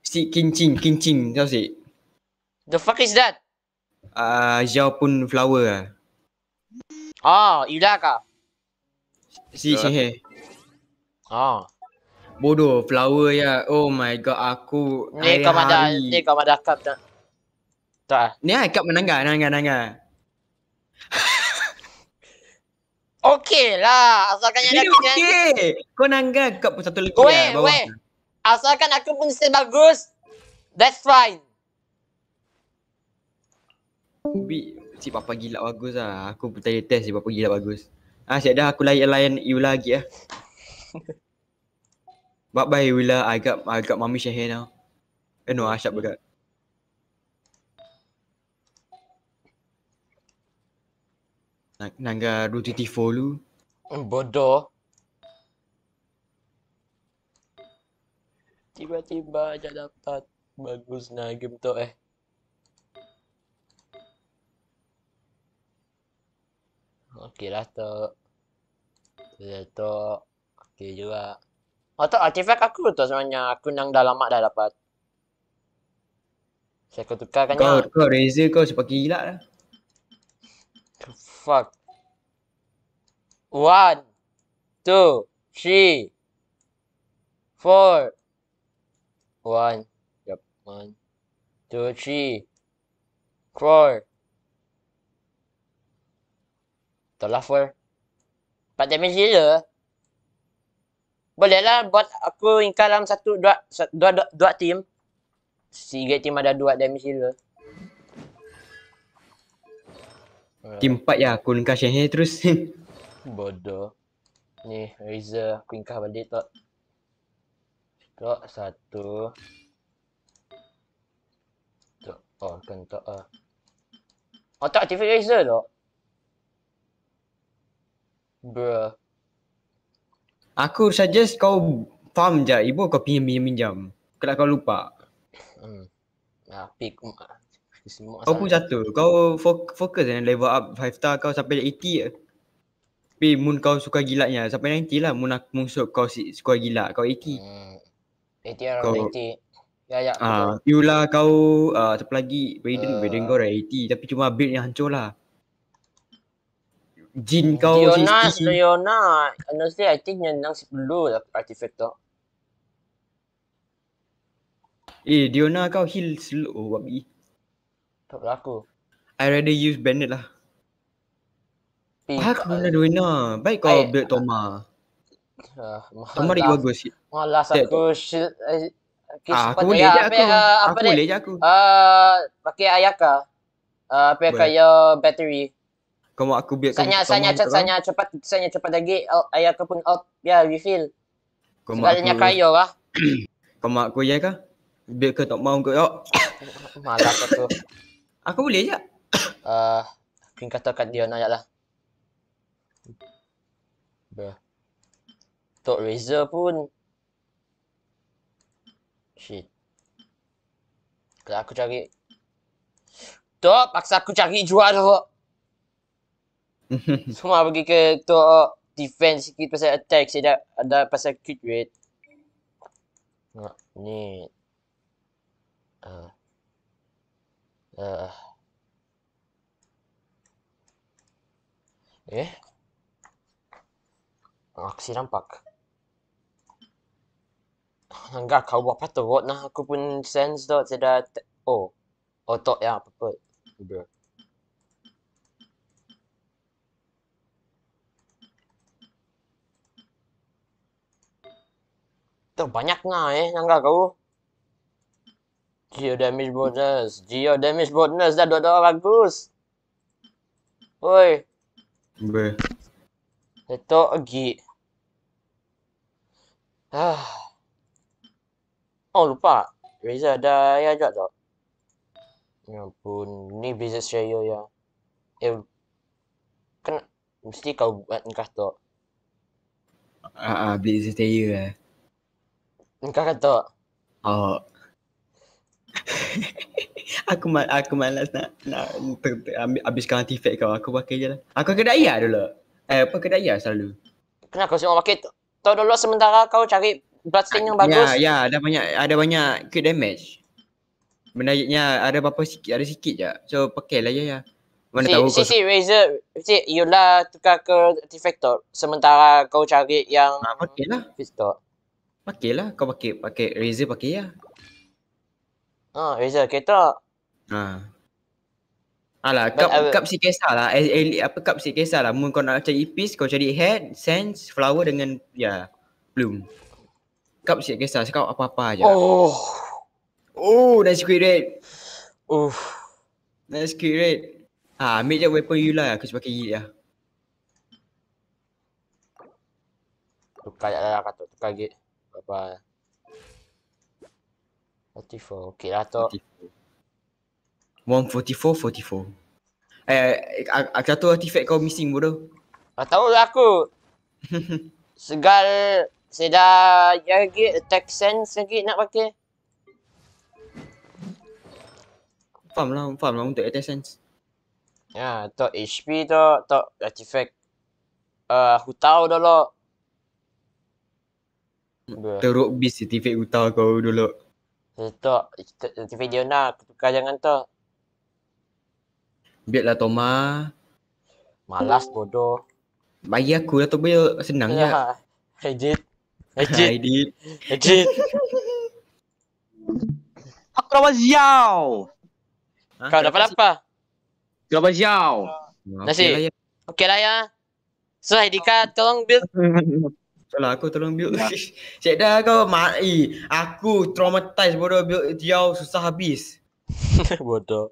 Si kincing, kincing. Tahu si? The fuck is that? Uh, Zhao pun flower lah. Oh, Ida kah? Si Shehe. Oh. Bodoh, flower ya. Oh my god, aku Ni kau hari-hari- ni kau mah dah cup tak? Tak. Ni ai kap menangga, nangga, nangga. Okey lah, asalkan yang ada okey. Kau nangga kap satu lagi Weh, lah bawah. weh. Asalkan aku pun still bagus. That's fine. Bi, si papa gila bagus lah. Aku tadi test si papa gila bagus. Ah, siap dah aku layan layan Iula lagi lah. Bye bye Iula, I got I got mommy Shehe now. Eh no, Asyap juga. Nak- Nangga 234 lu. Hmm, Bodoh. Tiba-tiba aja dapat. Bagus nah game tu eh. Okey lah tu. Tu tu. Okey juga. Oh tu artifact aku tu sebenarnya. Aku nang dah lama dah dapat. Saya aku tukarkan Kau kau Razer kau sepakai gila lah. Fuck. One, two, three, four. One. Yep. One, two, three, four. Four. Empat damage gila. Boleh lah buat aku ingkar dalam satu dua dua dua, dua team. Tiga team ada dua damage healer. Team 4 ya, aku nak share terus. Bodoh. Ni Razer aku ingkar balik tok. Tok satu. Tok. Oh kan tok ah. Oh tak activate Razer tok. Bruh. aku suggest kau farm je, ibu kau pinjam pinjam pinjam. Kalau kau lupa. Hmm. Ah, pick ah. Semua Kau pun satu. Kau fo- fokus dengan level up 5 star kau sampai 80 je. Tapi moon kau suka gilanya sampai 90 lah. Moon aku musuh kau si suka gila kau 80. Hmm. 80 around Kau- 80. Ya ya. Ah, betul. you lah kau uh, siapa lagi? Raiden, Uh, Raiden kau dah 80 tapi cuma build yang hancur lah. Jin kau Leona, 60. Leona. Honestly, I think yang nang 10 lah artifact tu. Eh, Diona kau heal slow babi. Tak berlaku. I rather use Bennett lah. Ah, aku guna Diona. Baik kau I- build Toma. Ah, Toma dia bagus. Malas aku shield. Eh, okay, Ah, aku boleh je aku. apa Aku boleh je aku. Ah, pakai Ayaka. Ah, pakai kaya battery. Kau mau aku build Sanya, sanya, cepat, sanya, cepat, sanya, cepat lagi. Al- Ayaka pun out. Ya, refill. Kau mau Segalanya aku kaya lah. Kau mau aku ya kah? Build ke tak mau kau? Oh. Malas aku. Aku boleh je. Ah, aku katakan dia nak lah. Bruh. Tok Razer pun. Shit. Kalau aku cari. Tok, paksa aku cari jual tu. Semua pergi ke tok defense sikit pasal attack. Saya dah ada pasal crit rate. Tengok, ni. Uh. Uh. Eh? Aku si nampak. Enggak kau buat apa teruk nah aku pun sense dot saya dah oh oh tok ya apa apa bro Tuh banyak nah eh nangga kau. Geo damage bonus, Geo damage bonus dah dua-dua bagus. Oi, Ber. Ito lagi. Ah. Oh lupa. Razer ada ya juga tak? Ya ampun, ni Blizzard Slayer ya. Eh, kan mesti kau buat engkau tu. Ah, ah Blazer Slayer lah. Engkau kata. Oh. aku mal aku malas nak nak ter, ter, ambil habiskan artifact kau. Aku pakai je lah. Aku pakai daya dulu. Eh, apa kedai ya selalu? Kenapa kau semua pakai tu? Tu dulu sementara kau cari bloodstain yang bagus. Ya, ya, ada banyak ada banyak crit damage. Benarnya ada berapa sikit, ada sikit je. So pakailah ya ya. Mana si, tahu si, kau si, Razer, si, Yola tukar ke artifactor sementara kau cari yang ah, pakailah. pistol. Pakailah kau pakai pakai Razer pakai ya. Ah, Razer kita. Ha. Alah, But cup, will- cup si kisah lah. Eh, eh, apa cup si kisah lah. Mun kau nak cari piece, kau cari head, sense, flower dengan ya, bloom. Cup si kisah, kau apa-apa aja. Oh. Oh, nice crit rate. Uff. Nice crit rate. Ha, ambil je weapon you lah. Aku pakai heat lah. Tukar je lah kata tukar gate. Berapa? 44. Okey lah tu. 144, 44. Eh, ak- ak- satu artifact kau missing bodoh. Ah, tahu lah aku. Segal saya dah ya lagi attack sense lagi nak pakai. Farm lah, farm lah untuk attack sense. Ya, tu HP tu, tu artifact. Uh, aku tahu dulu. Bruh. Teruk beast artifact utah kau dulu. Tu, artifact dia nak aku tukar jangan tu. Biarlah Toma. Malas bodoh. Bagi aku lah tu biar senang je. Ya. Edit. Edit. Edit. Edit. Aku dah baziau. Kau dapat apa? Kau baziau. Nasi. Okey lah ya. So Hidika tolong build. Kalau aku tolong build. Cik dah kau eh, aku traumatized bodoh build Tiao susah habis. bodoh.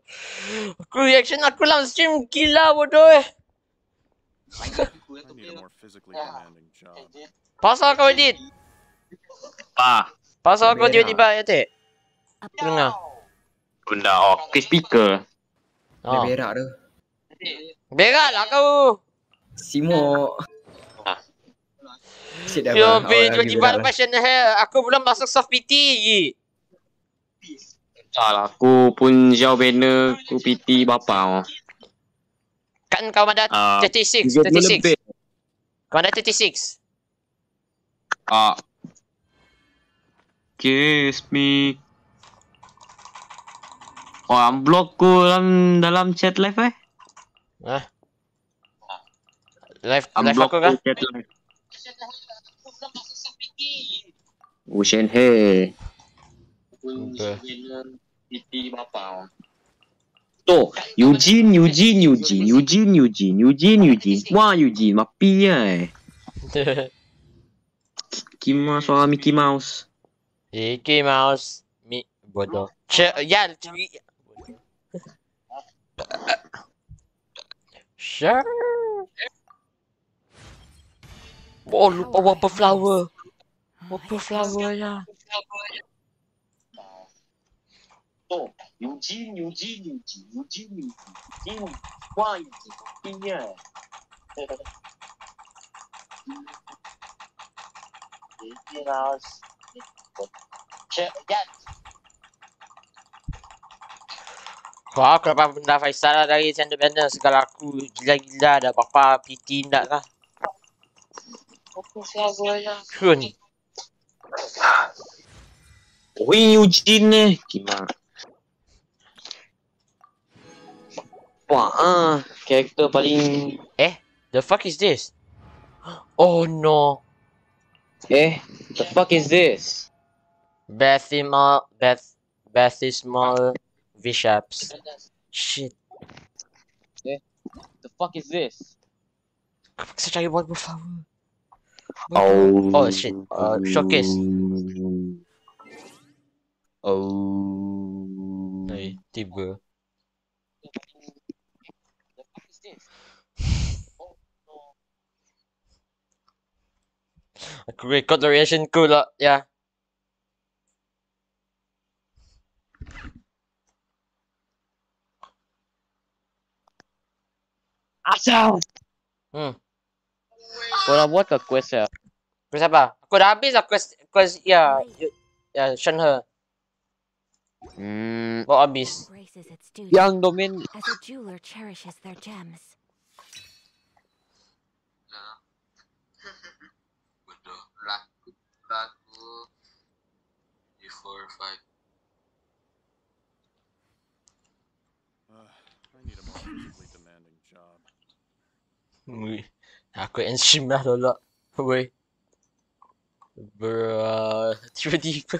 Aku reaction aku dalam stream gila bodoh eh. Pasal kau edit. Ah, Pasal kau Berak. tiba-tiba ya teh. Dengar. benda okey speaker. Oh. Berak tu. Berak lah kau. Simo. Cik dah Yo, be berak lah. lepas He. Aku belum masuk soft PT lagi. Tak lah, aku pun jauh banner, aku PT bapa. oh. Kan kau ada Ah, 36, 30 lebih. 36. Kau ada 36. Ah. Kiss me. Oh, unblock ko dalam, dalam chat live eh. Hah? Live live aku kah? chat live. Oh, Shen He. PT bapa. Tu, Eugene, Eugene, Eugene, Eugene, Eugene, Eugene, Eugene. Wah, Eugene, mapi eh. Kima suara Mickey Mouse. Mickey Mouse. Mi bodoh. Ch ya. ceri- Sure. Oh, lupa wapa flower. Wapa flower ya. Tu, Eugene, Eugene, Eugene, Eugene, Eugene. Wah, Eugene, mapi eh. Mickey Mouse. Ch ya. Kau aku dapat benda Faisal lah dari Sender Banner segala aku gila-gila dah berapa PT nak kah? Apa flower ya? Kun. Eh. Kima. Wah, ah, karakter paling Eh, the fuck is this? Oh no. Eh, the fuck is this? Bathymal, Bath, Bathismal Bishops. Shit. Eh, the fuck is this? Saya cari buat flower. Oh. Oh shit. Uh, showcase. Oh. Eh, tiba. Aku record the reaction ku lah, ya. Asal. Hmm. Kau nak buat ke quest ya? Quest apa? Aku dah habis lah quest, quest ya, y- ya, Shenhe. Hmm. Kau habis. Yang domain as a jeweler cherishes their gems. Four five. Uh, I need a more physically demanding job. Aku enzim lah tolak. Bruh, tiba-tiba.